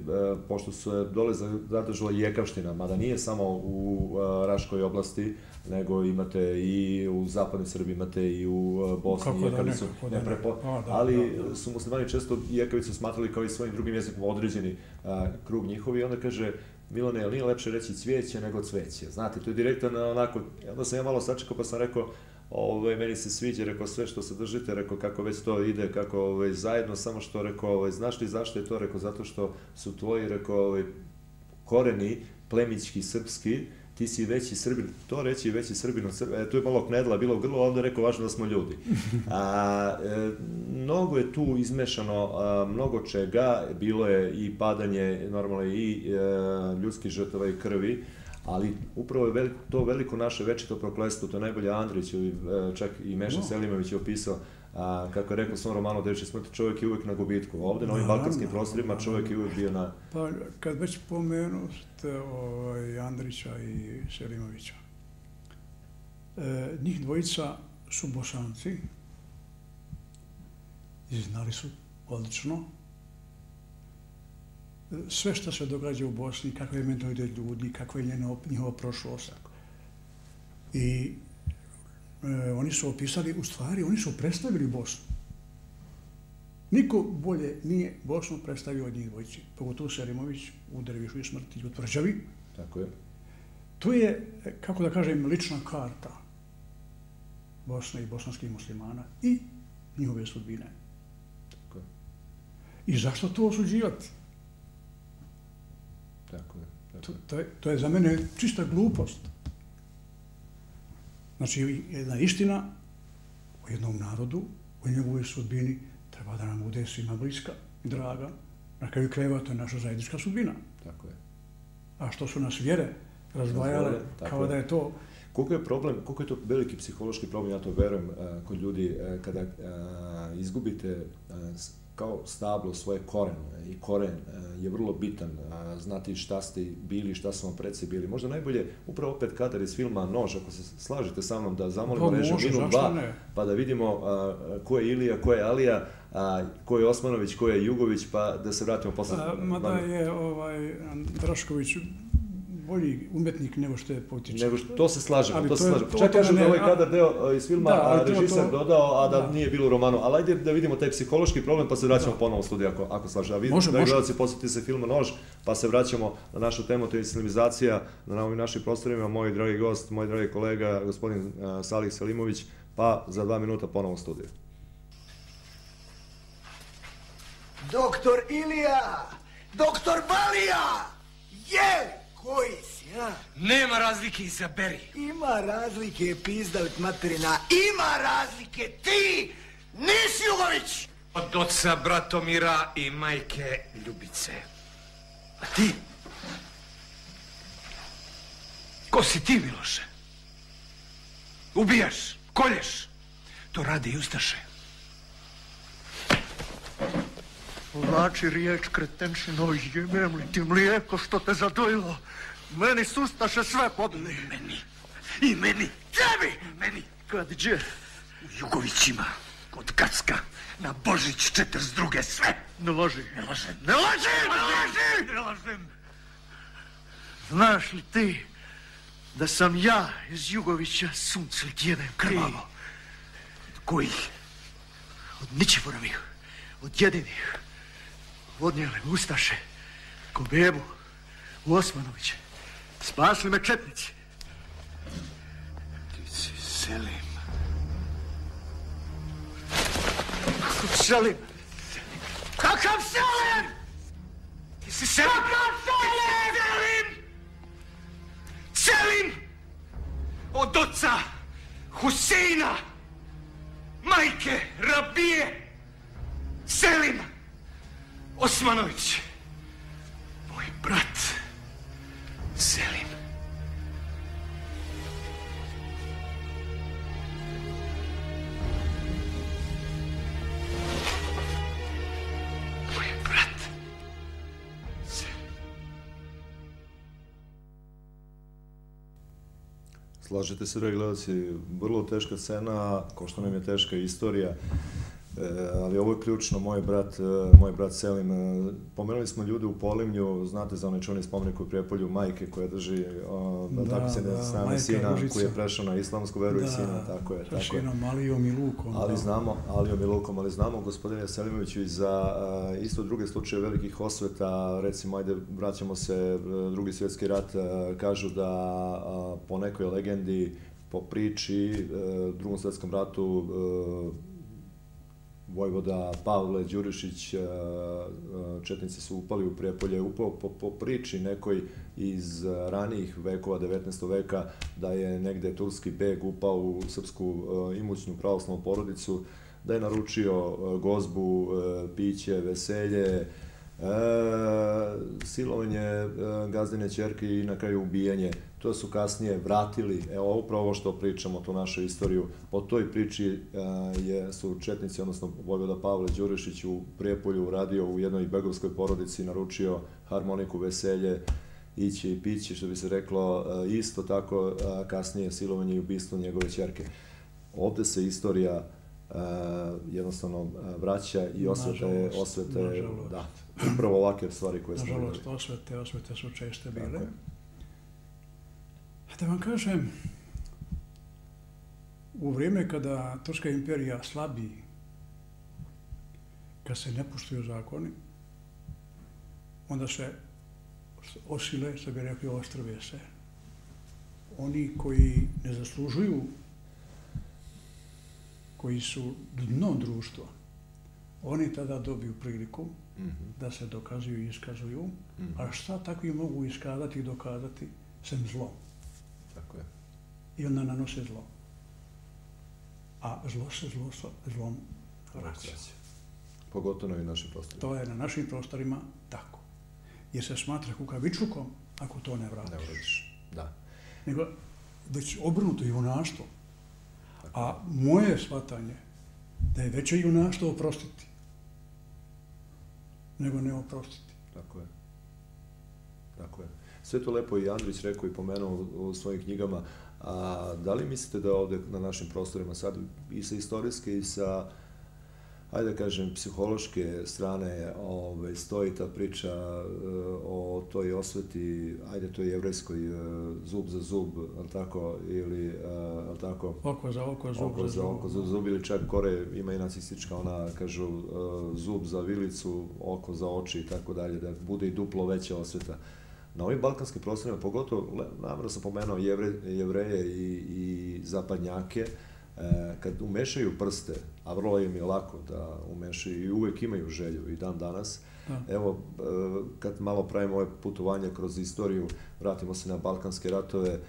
pošto se dole za- zadržala Jekavština, mada nije samo u e, Raškoj oblasti, nego imate i u zapadnoj Srbiji, imate i u e, Bosni, Kako da ne, Jekavicu, da ne. prepo- A, da, ali da, da. su muslimani često Jekavicu smatrali kao i svojim drugim jezikom određeni a, krug njihovi i onda kaže Milane, jel nije lepše reći cvijeće nego cveće? Znate, to je direktan onako, onda sam ja malo sačekao pa sam rekao, ovaj, meni se sviđa, rekao sve što se držite, rekao kako već to ide, kako ovaj, zajedno, samo što rekao, ovaj, znaš li zašto je to, rekao, zato što su tvoji, rekao, ovaj, koreni, plemićki, srpski, ti si veći Srbin, to reći veći Srbin od Srbina, e, tu je malo knedla bilo u grlu, onda je rekao važno da smo ljudi. A, e, mnogo je tu izmešano, a, mnogo čega, bilo je i padanje, normalno i e, ljudskih žrtava i krvi, ali upravo je veliko, to veliko naše večito prokletstvo, to je najbolje Andrić, ili, e, čak i Meša No. Selimović je opisao, a, kako je rekao svom romanu Deviče smrti, čovjek je uvek na gubitku. Ovde, na ovim balkanskim prostorima, čovjek je uvek bio na... Pa kad već pomenu ste ovaj, Andrića i Selimovića, e, njih dvojica su bosanci i znali su odlično sve što se događa u Bosni, kakav je mentalitet ljudi, kakva je njena, njihova prošlost. I e, oni su opisali, u stvari, oni su predstavili Bosnu. Niko bolje nije Bosnu predstavio od njih dvojici, pogotovo Selimović u Dervišu i smrti i u Tvrđavi. Tako je. To je, kako da kažem, lična karta Bosne i bosanskih muslimana i njihove sudbine. Tako je. I zašto to osuđivati? Tako je. Tako To, je. to, je, to je za mene čista glupost. Znači, jedna istina o jednom narodu, o njegovoj sudbini, treba da nam bude svima bliska i draga. Na kraju krajeva to je naša zajednička sudbina. Tako je. A što su nas vjere razdvajale, kao je. da je to Koliko je problem, koliko je to veliki psihološki problem, ja to verujem, a, kod ljudi, a, kada a, izgubite kao stablo svoje koren i koren a, je vrlo bitan, a, znati šta ste bili, šta su vam predse bili. Možda najbolje, upravo opet kadar iz filma Nož, ako se slažete sa mnom, da zamolimo Pa režim može, minut dva, pa da vidimo a, ko je Ilija, ko je Alija, a, ko je Osmanović, ko je Jugović, pa da se vratimo posle. Mada je ovaj, Drašković bolji umetnik nego što je političar. Nego što, to se slažemo, Ali to se to je- slažemo. Čak kažem da ovaj a- kadar deo a, iz filma Da, da, ali to- dodao, a da, da. nije bilo u romanu. Ali ajde da vidimo taj psihološki problem, pa se vraćamo Da. ponovo u studiju ako, ako slaže. A vi, Može, dragi može. gledalci, posjetite se filma Nož, pa se vraćamo na našu temu, to je islamizacija na ovim našim prostorima. Moj dragi gost, moj dragi kolega, gospodin a, Salih Selimović, pa za dva minuta ponovo u studiju. Doktor Ilija! Doktor Balija! Je! Koji si, a? Nema razlike, izaberi. Ima razlike, pizdavit materina. Ima razlike, ti nisi Jugović! Od oca Bratomira i majke Ljubice. A ti? Ko si ti, Miloše? Ubijaš, kolješ. To rade i Ustaše. Vlači riječ kretenšino, jebem li ti mlijeko što te zadojilo? Meni sustaše sve pobili. Meni. I meni. Tebi! Meni. Kad gdje? U Jugovićima. Kod Kacka. Na Božić 42. sve. Ne laži. Ne lažem. Ne laži! Ne laži! Ne lažem. Znaš li ti da sam ja iz Jugovića sunclik jedan krvavo. Od kojih? Od Ničiforovih, od jedinih. Odnijele Ustaše, ko bebu, u Osmanoviće. Spasli me četnici. Ti si Selim. Selim, Kakav Selim? ti si Selim! Kakav Selim? Selim! Selim! Od oca Huseina, majke Rabije, Selim Osmanović, moj brat Selim. Moj brat Selim. Slažete se, dragi gledalci, vrlo teška scena, kao što nam je teška istorija, e, ali ovo je ključno, moj brat, e, moj brat Selim, e, pomenuli smo ljude u Polimlju, znate za onaj čuveni spomenik u Prijepolju, majke koja drži, o, da, Da, tako se da, ne strane majka sina, Ružica. koji je prešao na islamsku veru i Da, sina, tako je, tako je. Alijom i Lukom. Ali da. znamo, Alijom i Lukom, ali znamo, gospodine Selimoviću, i za a, isto druge slučaje velikih osveta, recimo, ajde, vraćamo se, e, drugi svjetski rat, e, kažu da a, po nekoj legendi, po priči, e, drugom svjetskom ratu, e, Vojvoda Pavle Đurišić, e, e, Četnici su upali u Prijepolje, upao po, po priči nekoj iz ranijih vekova 19. veka da je negde turski beg upao u srpsku e, imućnu pravoslavnu porodicu, da je naručio gozbu, piće, veselje, silovanje gazdine čerke i na kraju ubijanje. To su kasnije vratili, evo upravo ovo što pričamo, tu našu istoriju. Po toj priči e, je, su Četnici, odnosno Vojvoda Pavle Đurišić u Prijepolju uradio u jednoj begovskoj porodici, naručio harmoniku veselje, iće i piće, što bi se reklo, e, isto tako e, kasnije silovanje i ubistvo njegove čerke. Ovde se istorija jednostavno vraća i osveta je, Nažalost, osveta je, nažalost. da, upravo ovakve stvari koje smo Nažalost, videli. osvete, osvete su česte Tako bile. je. Da vam kažem, u vrijeme kada Turska imperija slabi, kad se ne poštuju zakoni, onda se osile, što bi rekli, ostrve se. Oni koji ne zaslužuju, koji su dno društva, oni tada dobiju priliku Mhm, da se dokazuju i iskazuju, mhm, a šta takvi mogu iskazati i dokazati sem zlo. I onda nanose zlo. A zlo se zlo sa zlom vraća. Pogotovo i našim prostorima. To je na našim prostorima tako. Jer se smatra kukavičukom ako to ne vratiš. Ne uradiš. Da. Nego već obrnuto junaštvo. A moje shvatanje da je veće junaštvo oprostiti nego ne oprostiti. Tako je. Tako je. Sve to lepo i Andrić rekao i pomenuo u svojim knjigama. A da li mislite da ovde na našim prostorima sad i sa istorijske i sa ajde da kažem, psihološke strane ove, stoji ta priča e, o toj osveti, ajde toj jevrejskoj e, zub za zub, ali tako, ili, e, ali tako, Oko za oko, zub oko za za zub. oko za zub ili čak gore ima i nacistička ona kažu e, zub za vilicu, oko za oči i tako dalje da bude i duplo veća osveta. Na ovim balkanskim prostorima, pogotovo, namjerno sam pomenuo jevre, jevreje i, i zapadnjake, e, kad umešaju prste, a vrlo im je lako da umešaju i uvek imaju želju i dan danas, Da. Evo, e, kad malo pravimo ove putovanje kroz istoriju, vratimo se na Balkanske ratove, e,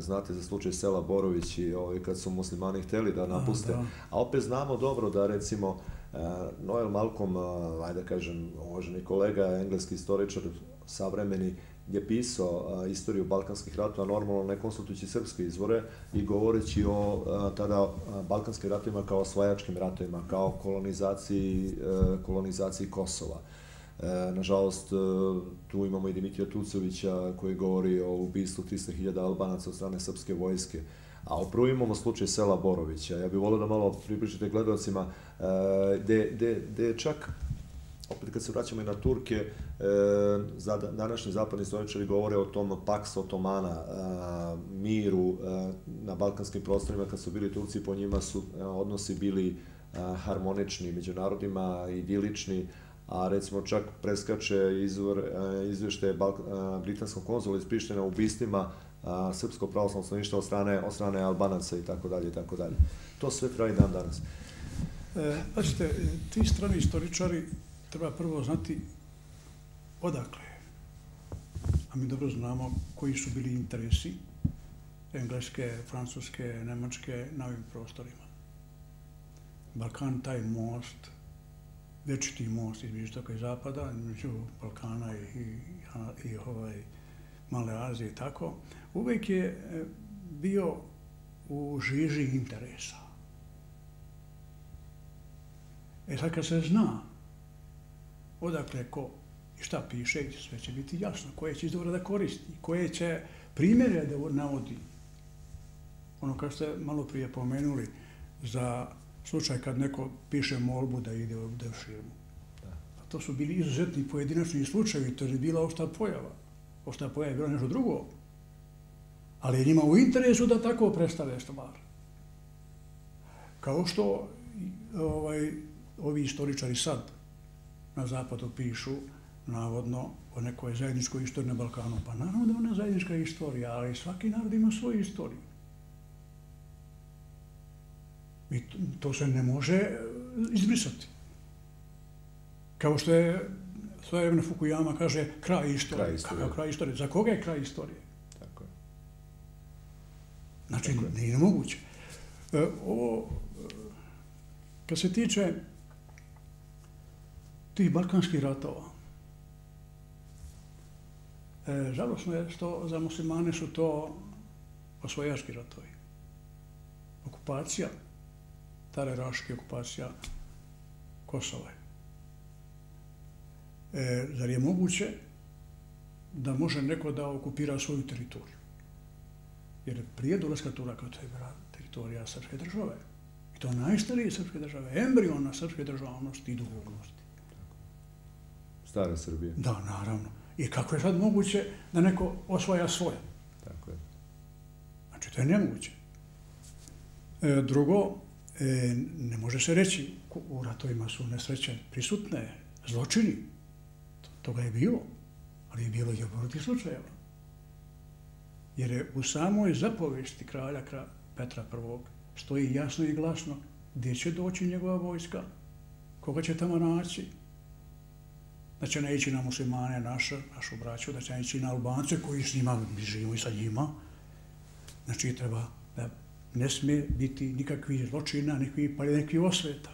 znate za slučaj sela Borović i ovaj, kad su muslimani hteli da napuste, da. a opet znamo dobro da recimo e, Noel Malcolm, e, ajde da kažem, uvaženi kolega, engleski istoričar, savremeni, je pisao a, istoriju balkanskih ratova, normalno ne konsultujući srpske izvore i govoreći o a, tada a, balkanskim ratovima kao osvajačkim ratovima, kao kolonizaciji, e, kolonizaciji Kosova. E, nažalost, e, tu imamo i Dimitrija Tucovića koji govori o ubistvu 300.000 Albanaca od strane srpske vojske. A upravo imamo slučaj sela Borovića. Ja bih volio da malo pripričate gledalcima, e, gde, gde je čak opet kad se vraćamo i na Turke, e, za današnji zapadni istoričari govore o tom Pax Otomana, a, miru a, na balkanskim prostorima kad su bili Turci, po njima su a, odnosi bili a, harmonični među narodima, idilični, a recimo čak preskače izvor, izvešte britanskog konzula iz Prištine u ubistvima srpsko pravoslavno stanovništvo od strane, od strane Albanaca i tako dalje i tako dalje. To sve traji dan danas. E, znači, ti strani istoričari treba prvo znati odakle. A mi dobro znamo koji su bili interesi engleske, francuske, nemačke na ovim prostorima. Balkan, taj most, večiti most između istoka i zapada, između Balkana i, i, i ovaj, Male Azije i tako, uvek je e, bio u žiži interesa. E sad kad se zna odakle ko i šta piše, sve će biti jasno, koje će izvora da koristi, koje će primjere da navodi. Ono kao ste malo prije pomenuli za slučaj kad neko piše molbu da ide u devširmu. A to su bili izuzetni pojedinačni slučajevi, to je bila ošta pojava. Ošta pojava je bila nešto drugo. Ali je njima u interesu da tako predstave stvar. Kao što ovaj, ovi istoričari sad na zapadu pišu navodno o nekoj zajedničkoj istoriji na Balkanu. Pa naravno da je ona zajednička istorija, ali svaki narod ima svoju istoriju. I to se ne može e, izbrisati. Kao što je svoje Fukuyama kaže kraj istorije. Kraj istorije. Kakav kraj istorije? Za koga je kraj istorije? Tako je. Znači, Tako je. nije moguće. E, ovo, e, kad se tiče tih balkanskih ratova. E, žalosno je što za muslimane su to osvojački ratovi. Okupacija, Tare Raške, okupacija Kosova. E, zar je moguće da može neko da okupira svoju teritoriju? Jer prije dolaska Turaka to je bila teritorija srpske države. I to najstarije srpske države, embriona srpske državnosti i duhovnosti. Stare Srbije. Da, naravno. I kako je sad moguće da neko osvaja svoje? Tako je. Znači, to je nemoguće. E, drugo, e, ne može se reći, u ratovima su nesreće prisutne, zločini. Toga je bilo, ali je bilo i obroti slučajeva. Jer je u samoj zapovesti kralja Petra I. stoji jasno i glasno gdje će doći njegova vojska, koga će tamo naći, da će ne ići na muslimane naše, našu braću, da će ne ići na Albance koji s njima, mi živimo i sa njima. Znači, treba da ne smije biti nikakvi zločina, nikakvi pa nekakvi osveta.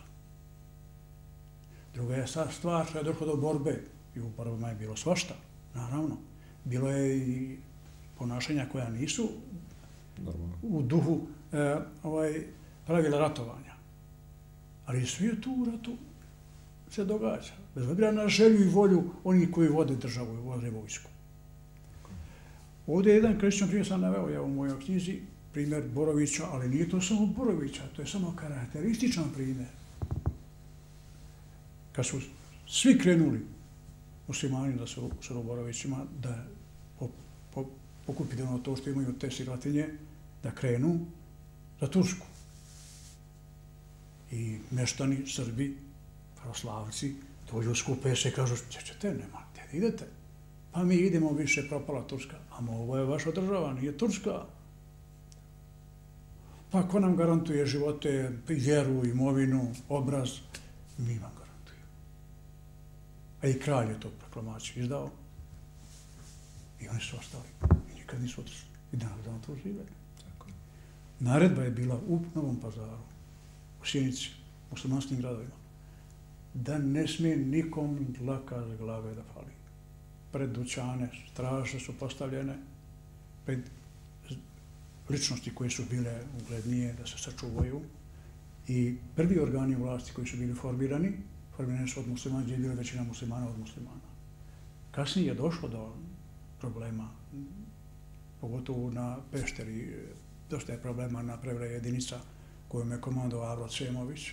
Druga je sad stvar, kada je došlo do borbe, i u borbama je bilo svašta, naravno. Bilo je i ponašanja koja nisu Normalno. u duhu e, ovaj, pravila ratovanja. Ali svi je tu u ratu se događa. Bez obzira na želju i volju onih koji vode državu i vode vojsku. Ovdje je jedan krešćan primjer sam naveo ja u mojoj knjizi, primjer Borovića, ali nije to samo Borovića, to je samo karakterističan primjer. Kad su svi krenuli muslimani da se u Borovićima, da po, po, pokupi ono to što imaju te sirotinje, da krenu za Tursku. I meštani, Srbi, pravoslavci, dođu skupe se i kažu, ćete, nema, gdje idete? Pa mi idemo više, propala Turska. A ovo je vaša država, nije Turska. Pa ko nam garantuje živote, vjeru, imovinu, obraz? Mi vam garantuju. A i kralj je to proklamaciju izdao. I oni su ostali. I nikad nisu otišli. I danas dan to žive. Naredba je bila u Novom pazaru, u Sjenici, u muslimanskim gradovima da ne smije nikom dlaka za glave da fali. Pred dućane straže su postavljene, pred ličnosti koje su bile uglednije da se sačuvaju i prvi organi vlasti koji su bili formirani, formirani su od muslimana, gdje je bila većina muslimana od muslimana. Kasnije je došlo do problema, pogotovo na Pešteri, dosta je problema na prevre jedinica kojom je komandovao Avro Cemović,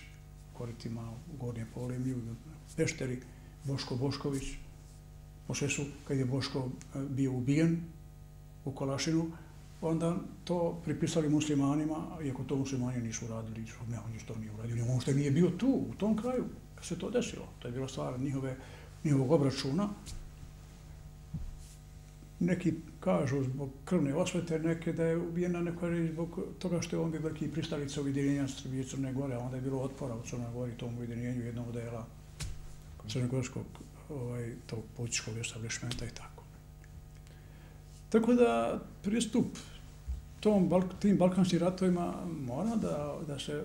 koritima u Gornje Polemlju, u Pešteri, Boško Bošković, poslije su, kad je Boško e, bio ubijen u Kolašinu, onda to pripisali muslimanima, iako to muslimani nisu uradili, nisu, ne, on to nije uradio, on što nije bio tu, u tom kraju, kad se to desilo. To je bila stvar njihove, njihovog obračuna. Neki kažu zbog krvne osvete, neke da je ubijena neko je zbog toga što je on bio veliki pristalica ujedinjenja Srbije i Crne Gore, a onda je bilo otpora u Crnoj Gori tom ujedinjenju jednog dela crnogorskog ovaj, tog političkog establishmenta i tako. Tako da pristup tom, tim balkanskim ratovima mora da, da se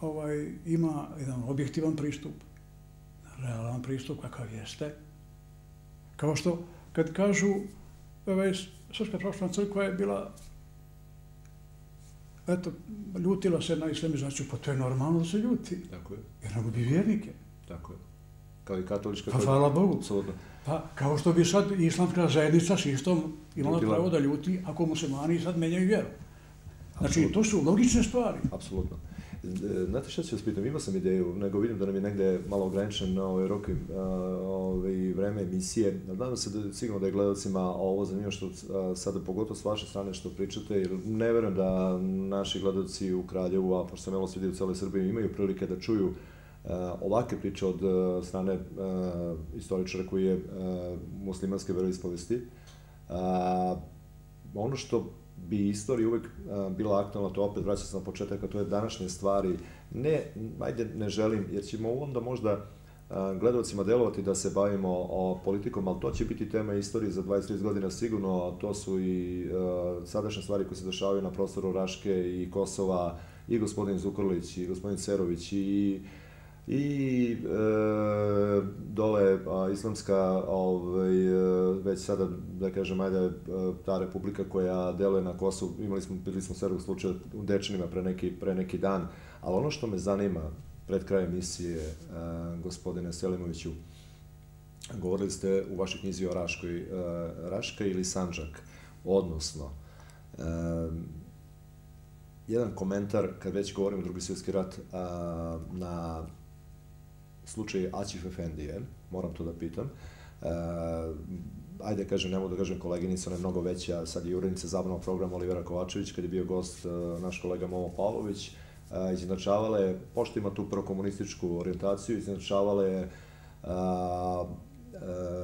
ovaj, ima jedan objektivan pristup, realan pristup kakav jeste. Kao što kad kažu ovaj, Srpska pravoslavna crkva je bila eto, ljutila se na islamizaciju, pa to je normalno da se ljuti. Tako je. Jer nam bi vjernike. Tako je. Kao i katolička... Pa hvala Bogu. Apsolutno. Pa kao što bi sad islamska zajednica s istom imala pravo da ljuti ako muslimani sad menjaju vjeru. Znači, Apsolutno. to su logične stvari. Apsolutno. Znate šta ću vas pitam, imao sam ideju, nego vidim da nam je negde malo ograničen ovaj rok ovaj, vreme emisije. Nadam se da sigurno da je gledalcima ovo zanimljivo što sada pogotovo s vaše strane što pričate, jer ne verujem da naši gledalci u Kraljevu, a pošto sam malo svidio u celoj Srbiji, imaju prilike da čuju a, ovakve priče od strane istoričara koji je muslimanske veroispovesti. Ono što bi istorija uvek bila aktualna, to opet vraća se na početak, a to je današnje stvari. Ne, ajde, ne želim, jer ćemo onda možda a, gledalcima delovati da se bavimo o politikom, ali to će biti tema istorije za 20-30 godina sigurno, a to su i sadašnje stvari koje se dešavaju na prostoru Raške i Kosova, i gospodin Zukorlić, i gospodin Cerović, i i e, dole a, islamska ovaj e, već sada da kažem ajde e, ta republika koja deluje na Kosovu imali smo bili smo serog slučaja u Dečanima pre neki pre neki dan ali ono što me zanima pred kraj emisije e, gospodine Selimoviću govorili ste u vašoj knjizi o Raškoj e, Raška ili Sandžak odnosno e, jedan komentar kad već govorimo o drugi svjetski rat a, na slučaj Aćif Efendije, moram to da pitam. E, ajde kažem, ne mogu da kažem koleginica, ona je mnogo veća, sad je urednica zabavnog programa Olivera Kovačević, kad je bio gost e, naš kolega Momo Pavlović, e, izjednačavala je, pošto ima tu prokomunističku orijentaciju, izjednačavala je a, e,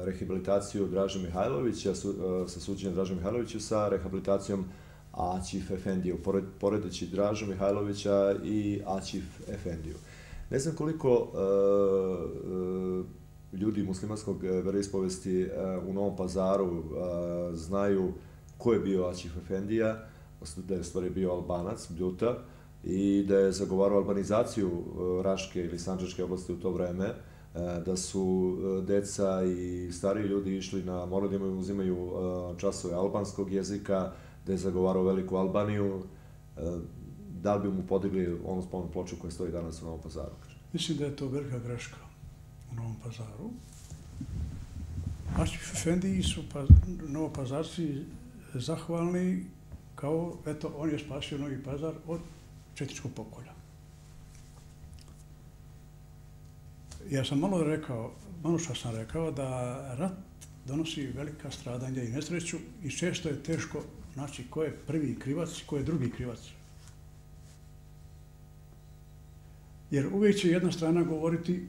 rehabilitaciju Draže Mihajlovića, su, e, sa suđenjem Draže Mihajlovića sa rehabilitacijom Aćif Efendiju, pored, poredeći Dražu Mihajlovića i Aćif Efendiju. Ne znam koliko uh, uh, ljudi muslimanskog veroispovesti uh, u Novom pazaru znaju ko je bio Aćif Efendija, da je stvari bio albanac, Bljuta, i da je zagovarao albanizaciju Raške ili Sanđačke oblasti u to vreme, da su deca i stariji ljudi išli na, morali da imaju, uzimaju časove albanskog jezika, da je zagovarao veliku Albaniju, da li bi mu podigli onu spomenu ploču koja stoji danas u Novom pazaru? Mislim da je to velika greška u Novom pazaru. Ašif Efendiji su pa, novopazarci zahvalni kao, eto, on je spasio Novi pazar od četničkog pokolja. Ja sam malo rekao, malo što sam rekao, da rat donosi velika stradanja i nesreću i često je teško naći ko je prvi krivac i ko je drugi krivac. Jer uvijek će jedna strana govoriti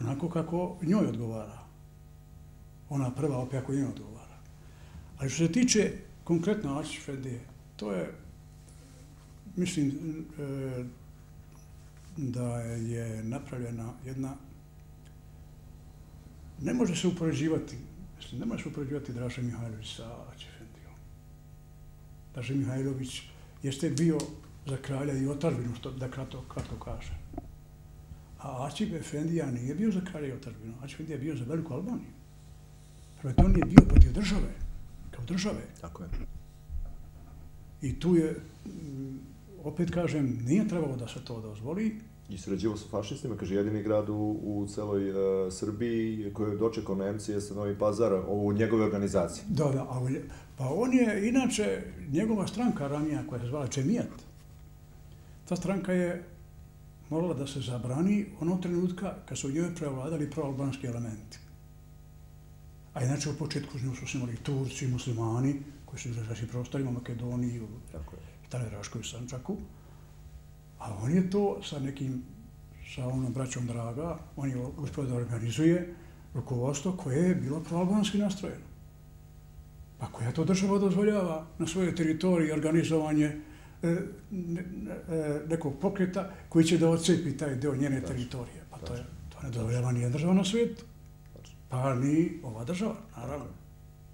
onako kako njoj odgovara. Ona prva opet ako njoj odgovara. Ali što se tiče konkretno Fedije, to je, mislim, e, da je napravljena jedna, ne može se upoređivati, mislim, ne može se upoređivati Draža Mihajlović sa Ačić Fendijom. Draža Mihajlović jeste bio za kralja i otažbinu, što da kratko, kratko kaže. A Ačib Efendija nije bio za kralja i otažbinu. Ačib Efendija je bio za veliku Albaniju. Prvo to on je bio protiv države, kao države. Tako je. I tu je, mm, opet kažem, nije trebalo da se to dozvoli. I sređivo sa fašistima, kaže, jedini grad u, u celoj uh, Srbiji koji je dočekao Nemci jeste Novi Pazar u njegove organizacije. Da, da, a on je- pa on je, inače, njegova stranka ranija koja se zvala Čemijat, ta stranka je morala da se zabrani onog trenutka kad su njoj prevladali proalbanski elementi. A inače u početku s njom su se imali Turci, muslimani, koji su izražaši prostorima, Makedoniji, u Tako je. Italiji, Raškoj, Sančaku. A on je to sa nekim, sa onom braćom Draga, on je uspio da organizuje rukovodstvo koje je bilo proalbanski nastrojeno. Pa koja to država dozvoljava na svojoj teritoriji organizovanje nekog pokreta koji će da ocepi taj deo njene teritorije. Pa to, je, to ne dozvoljava nijedna država na svijetu. Pa ni ova država, naravno.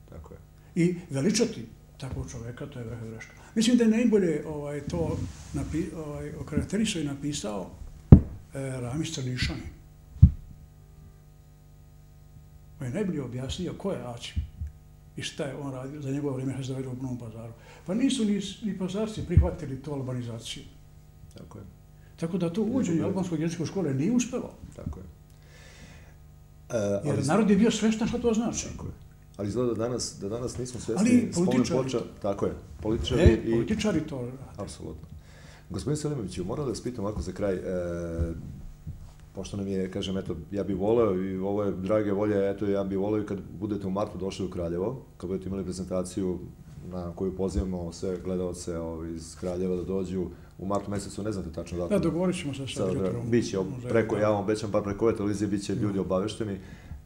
Tako je. I veličati takvog čoveka, to je vrh greška. Mislim da je najbolje ovaj, to napi, ovaj, okarakterisao i napisao e, Ramis Crnišani. On je najbolje objasnio ko je Aći i šta je on radio za njegovo vrijeme Hazdaveru u Novom pazaru. Pa nisu ni, ni pazarci prihvatili tu albanizaciju. Tako je. Tako da to uvođenje albanskog jezika u škole nije uspelo. Tako je. E, Jer ali- narod je bio svestan što to znači. Tako je. Ali izgleda da danas, da danas nismo svjesni Ali političari ploča. to- Tako je. Političari E, i... političari to Apsolutno. Gospodin Selimoviću, moram da vas pitam ovako za kraj, e, pošto nam je, kažem, eto, ja bih voleo i ovo je drage volje, eto, ja bih voleo i kad budete u martu došli u Kraljevo, kad budete imali prezentaciju na koju pozivamo sve gledalce ovaj, iz Kraljeva da dođu u martu mesecu, ne znate tačno datum. Da, dogovorit ćemo se sa direktorom. biće preko, ja vam obećam, bar preko ove televizije bit će ljudi obavešteni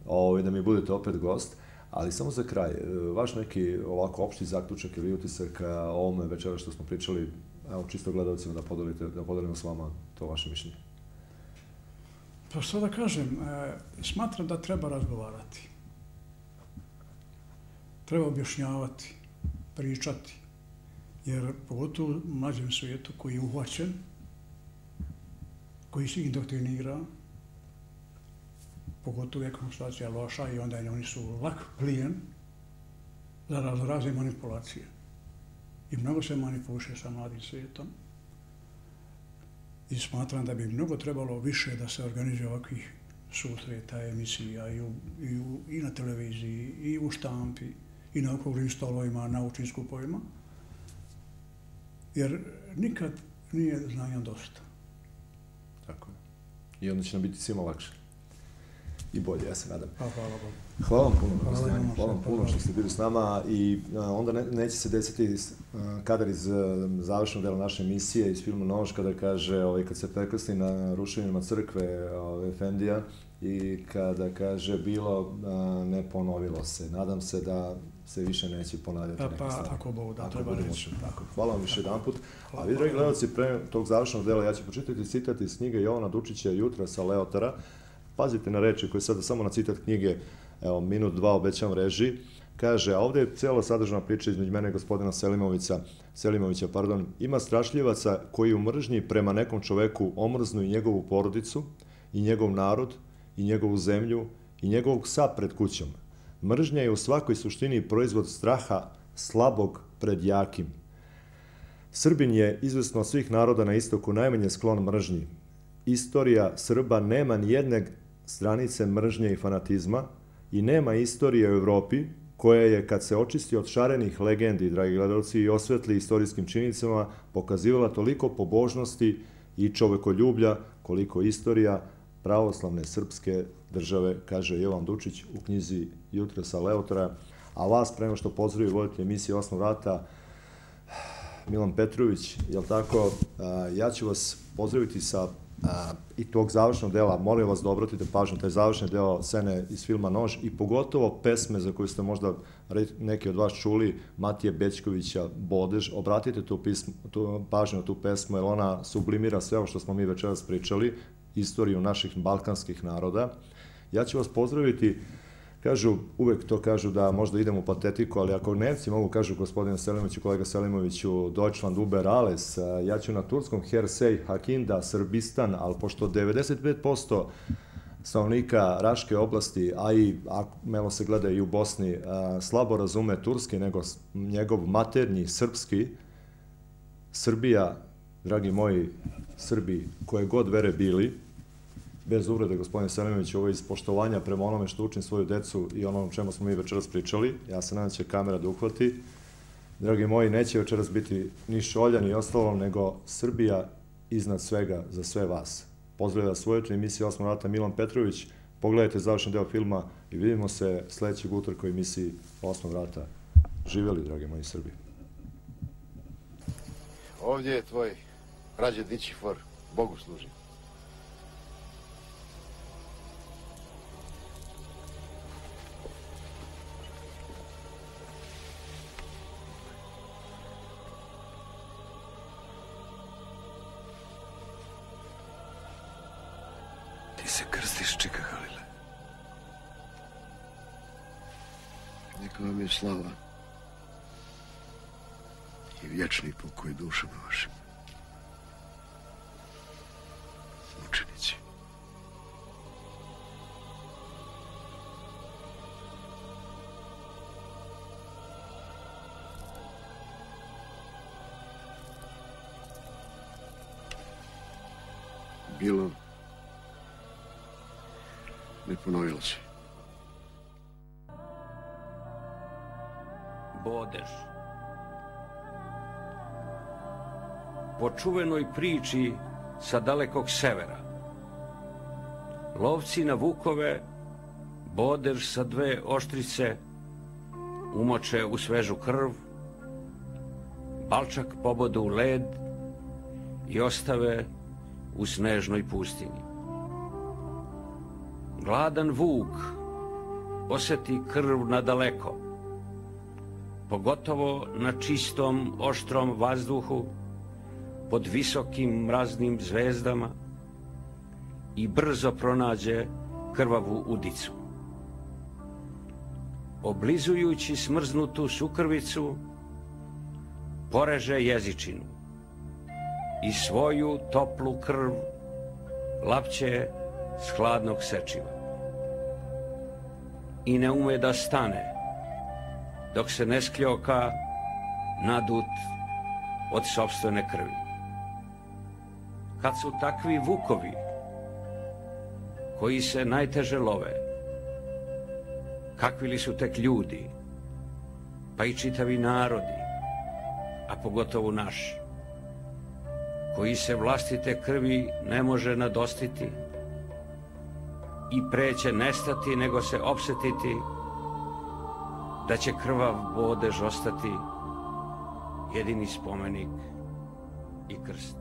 ovaj, da mi budete opet gost. Ali samo za kraj, e, vaš neki ovako opšti zaključak ili utisak o ovome večera što smo pričali, evo čisto gledalcima da podelite, da podelimo s vama to vaše mišljenje. Pa što da kažem, e, smatram da treba razgovarati. Treba objašnjavati, pričati. Jer pogotovo u mlađem svijetu koji je uhvaćen, koji se indoktrinira, pogotovo ekonomska situacija je loša i onda oni su lak plijen za razne manipulacije. I mnogo se manipuliše sa mladim svijetom. I smatram da bi mnogo trebalo više da se organizuje ovakvih susreta, emisija i, u, i, u, i na televiziji, i u štampi, i na okruglim stolovima, naučnim skupovima. Jer nikad nije znanja dosta. Tako je. I onda će nam biti svima lakše. I bolje, ja se nadam. Pa hvala Bogu. Hvala vam puno, Hvala vam puno što ste bili s nama i a, onda ne, neće se desiti a, kadar iz a, završnog dela naše emisije iz filma Nož kada kaže, ovaj, kad se prekrsti na rušenjima crkve ovaj, Efendija i kada kaže bilo a, ne ponovilo se. Nadam se da se više neće ponavljati Pa, neke pa stvari. ako Bog da, treba reći. Tako. Hvala vam više jedan put. A vi, dragi gledalci, pre tog završnog dela, ja ću pročitati citat iz knjige Jovana Dučića Jutra sa Leotara. Pazite na reči koje sada samo na citat knjige, evo, minut, dva obećam reži. Kaže, a ovde je cijela sadržana priča između mene i gospodina Selimovića, Selimovića, pardon, ima strašljivaca koji u mržnji prema nekom čoveku omrznu i njegovu porodicu, i njegov narod, i njegovu zemlju, i njegovog psa pred kućom. Mržnja je u svakoj suštini proizvod straha slabog pred jakim. Srbin je, izvesno od svih naroda na istoku, najmanje sklon mržnji. Istorija Srba nema ni jedne stranice mržnje i fanatizma i nema istorije u Evropi koja je, kad se očisti od šarenih legendi, dragi gledalci, i osvetli istorijskim činjenicama, pokazivala toliko pobožnosti i čovekoljublja koliko istorija pravoslavne srpske države, kaže Jovan Dučić u knjizi Jutra sa Leotora. A vas, prema što pozdravio voditelj emisije Osmo vrata, Milan Petrović, jel tako, ja ću vas pozdraviti sa a, i tog završnog dela, molim vas da obratite pažnju, taj završni deo scene iz filma Nož i pogotovo pesme za koju ste možda neki od vas čuli, Matije Bećkovića, Bodež, obratite tu, pismo, tu pažnju na tu pesmu, jer ona sublimira sve ovo što smo mi večeras pričali, istoriju naših balkanskih naroda. Ja ću vas pozdraviti Kažu, uvek to kažu da možda idemo u patetiku, ali ako Nemci mogu, kažu gospodine Selimoviću, kolega Selimoviću, Deutschland uber alles, a, ja ću na turskom Hersey, Hakinda, Srbistan, ali pošto 95% stanovnika Raške oblasti, a i melo se gleda i u Bosni, a, slabo razume turski nego njegov maternji srpski, Srbija, dragi moji Srbi, koje god vere bili, bez uvrede, gospodine Selimović, ovo iz poštovanja prema onome što učim svoju decu i onom čemu smo mi večeras pričali. Ja se nadam da će kamera da uhvati. Dragi moji, neće večeras biti ni šolja ni ostalo, nego Srbija iznad svega za sve vas. Pozdravlja svoju emisiju Osmo rata Milan Petrović. Pogledajte završen deo filma i vidimo se sledećeg utorka u emisiji Osmog vrata. Živjeli, dragi moji Srbi. Ovdje je tvoj rađe Dičifor, Bogu služi. Neka vam je slava i vječni čuvenoj priči sa dalekog severa. Lovci na vukove, bodež sa dve oštrice, umoče u svežu krv, balčak pobodu u led i ostave u snežnoj pustinji. Gladan vuk oseti krv na daleko, pogotovo na čistom, oštrom vazduhu, pod visokim mraznim zvezdama i brzo pronađe krvavu udicu. Oblizujući smrznutu sukrvicu, poreže jezičinu i svoju toplu krv lapće s hladnog sečiva. I ne ume da stane, dok se ne skljoka nadut od sobstvene krvi. Kad su takvi vukovi, koji se najteže love, kakvi li su tek ljudi, pa i čitavi narodi, a pogotovo naš, koji se vlastite krvi ne može nadostiti i preće nestati nego se opsetiti, da će krvav bodež ostati jedini spomenik i krst.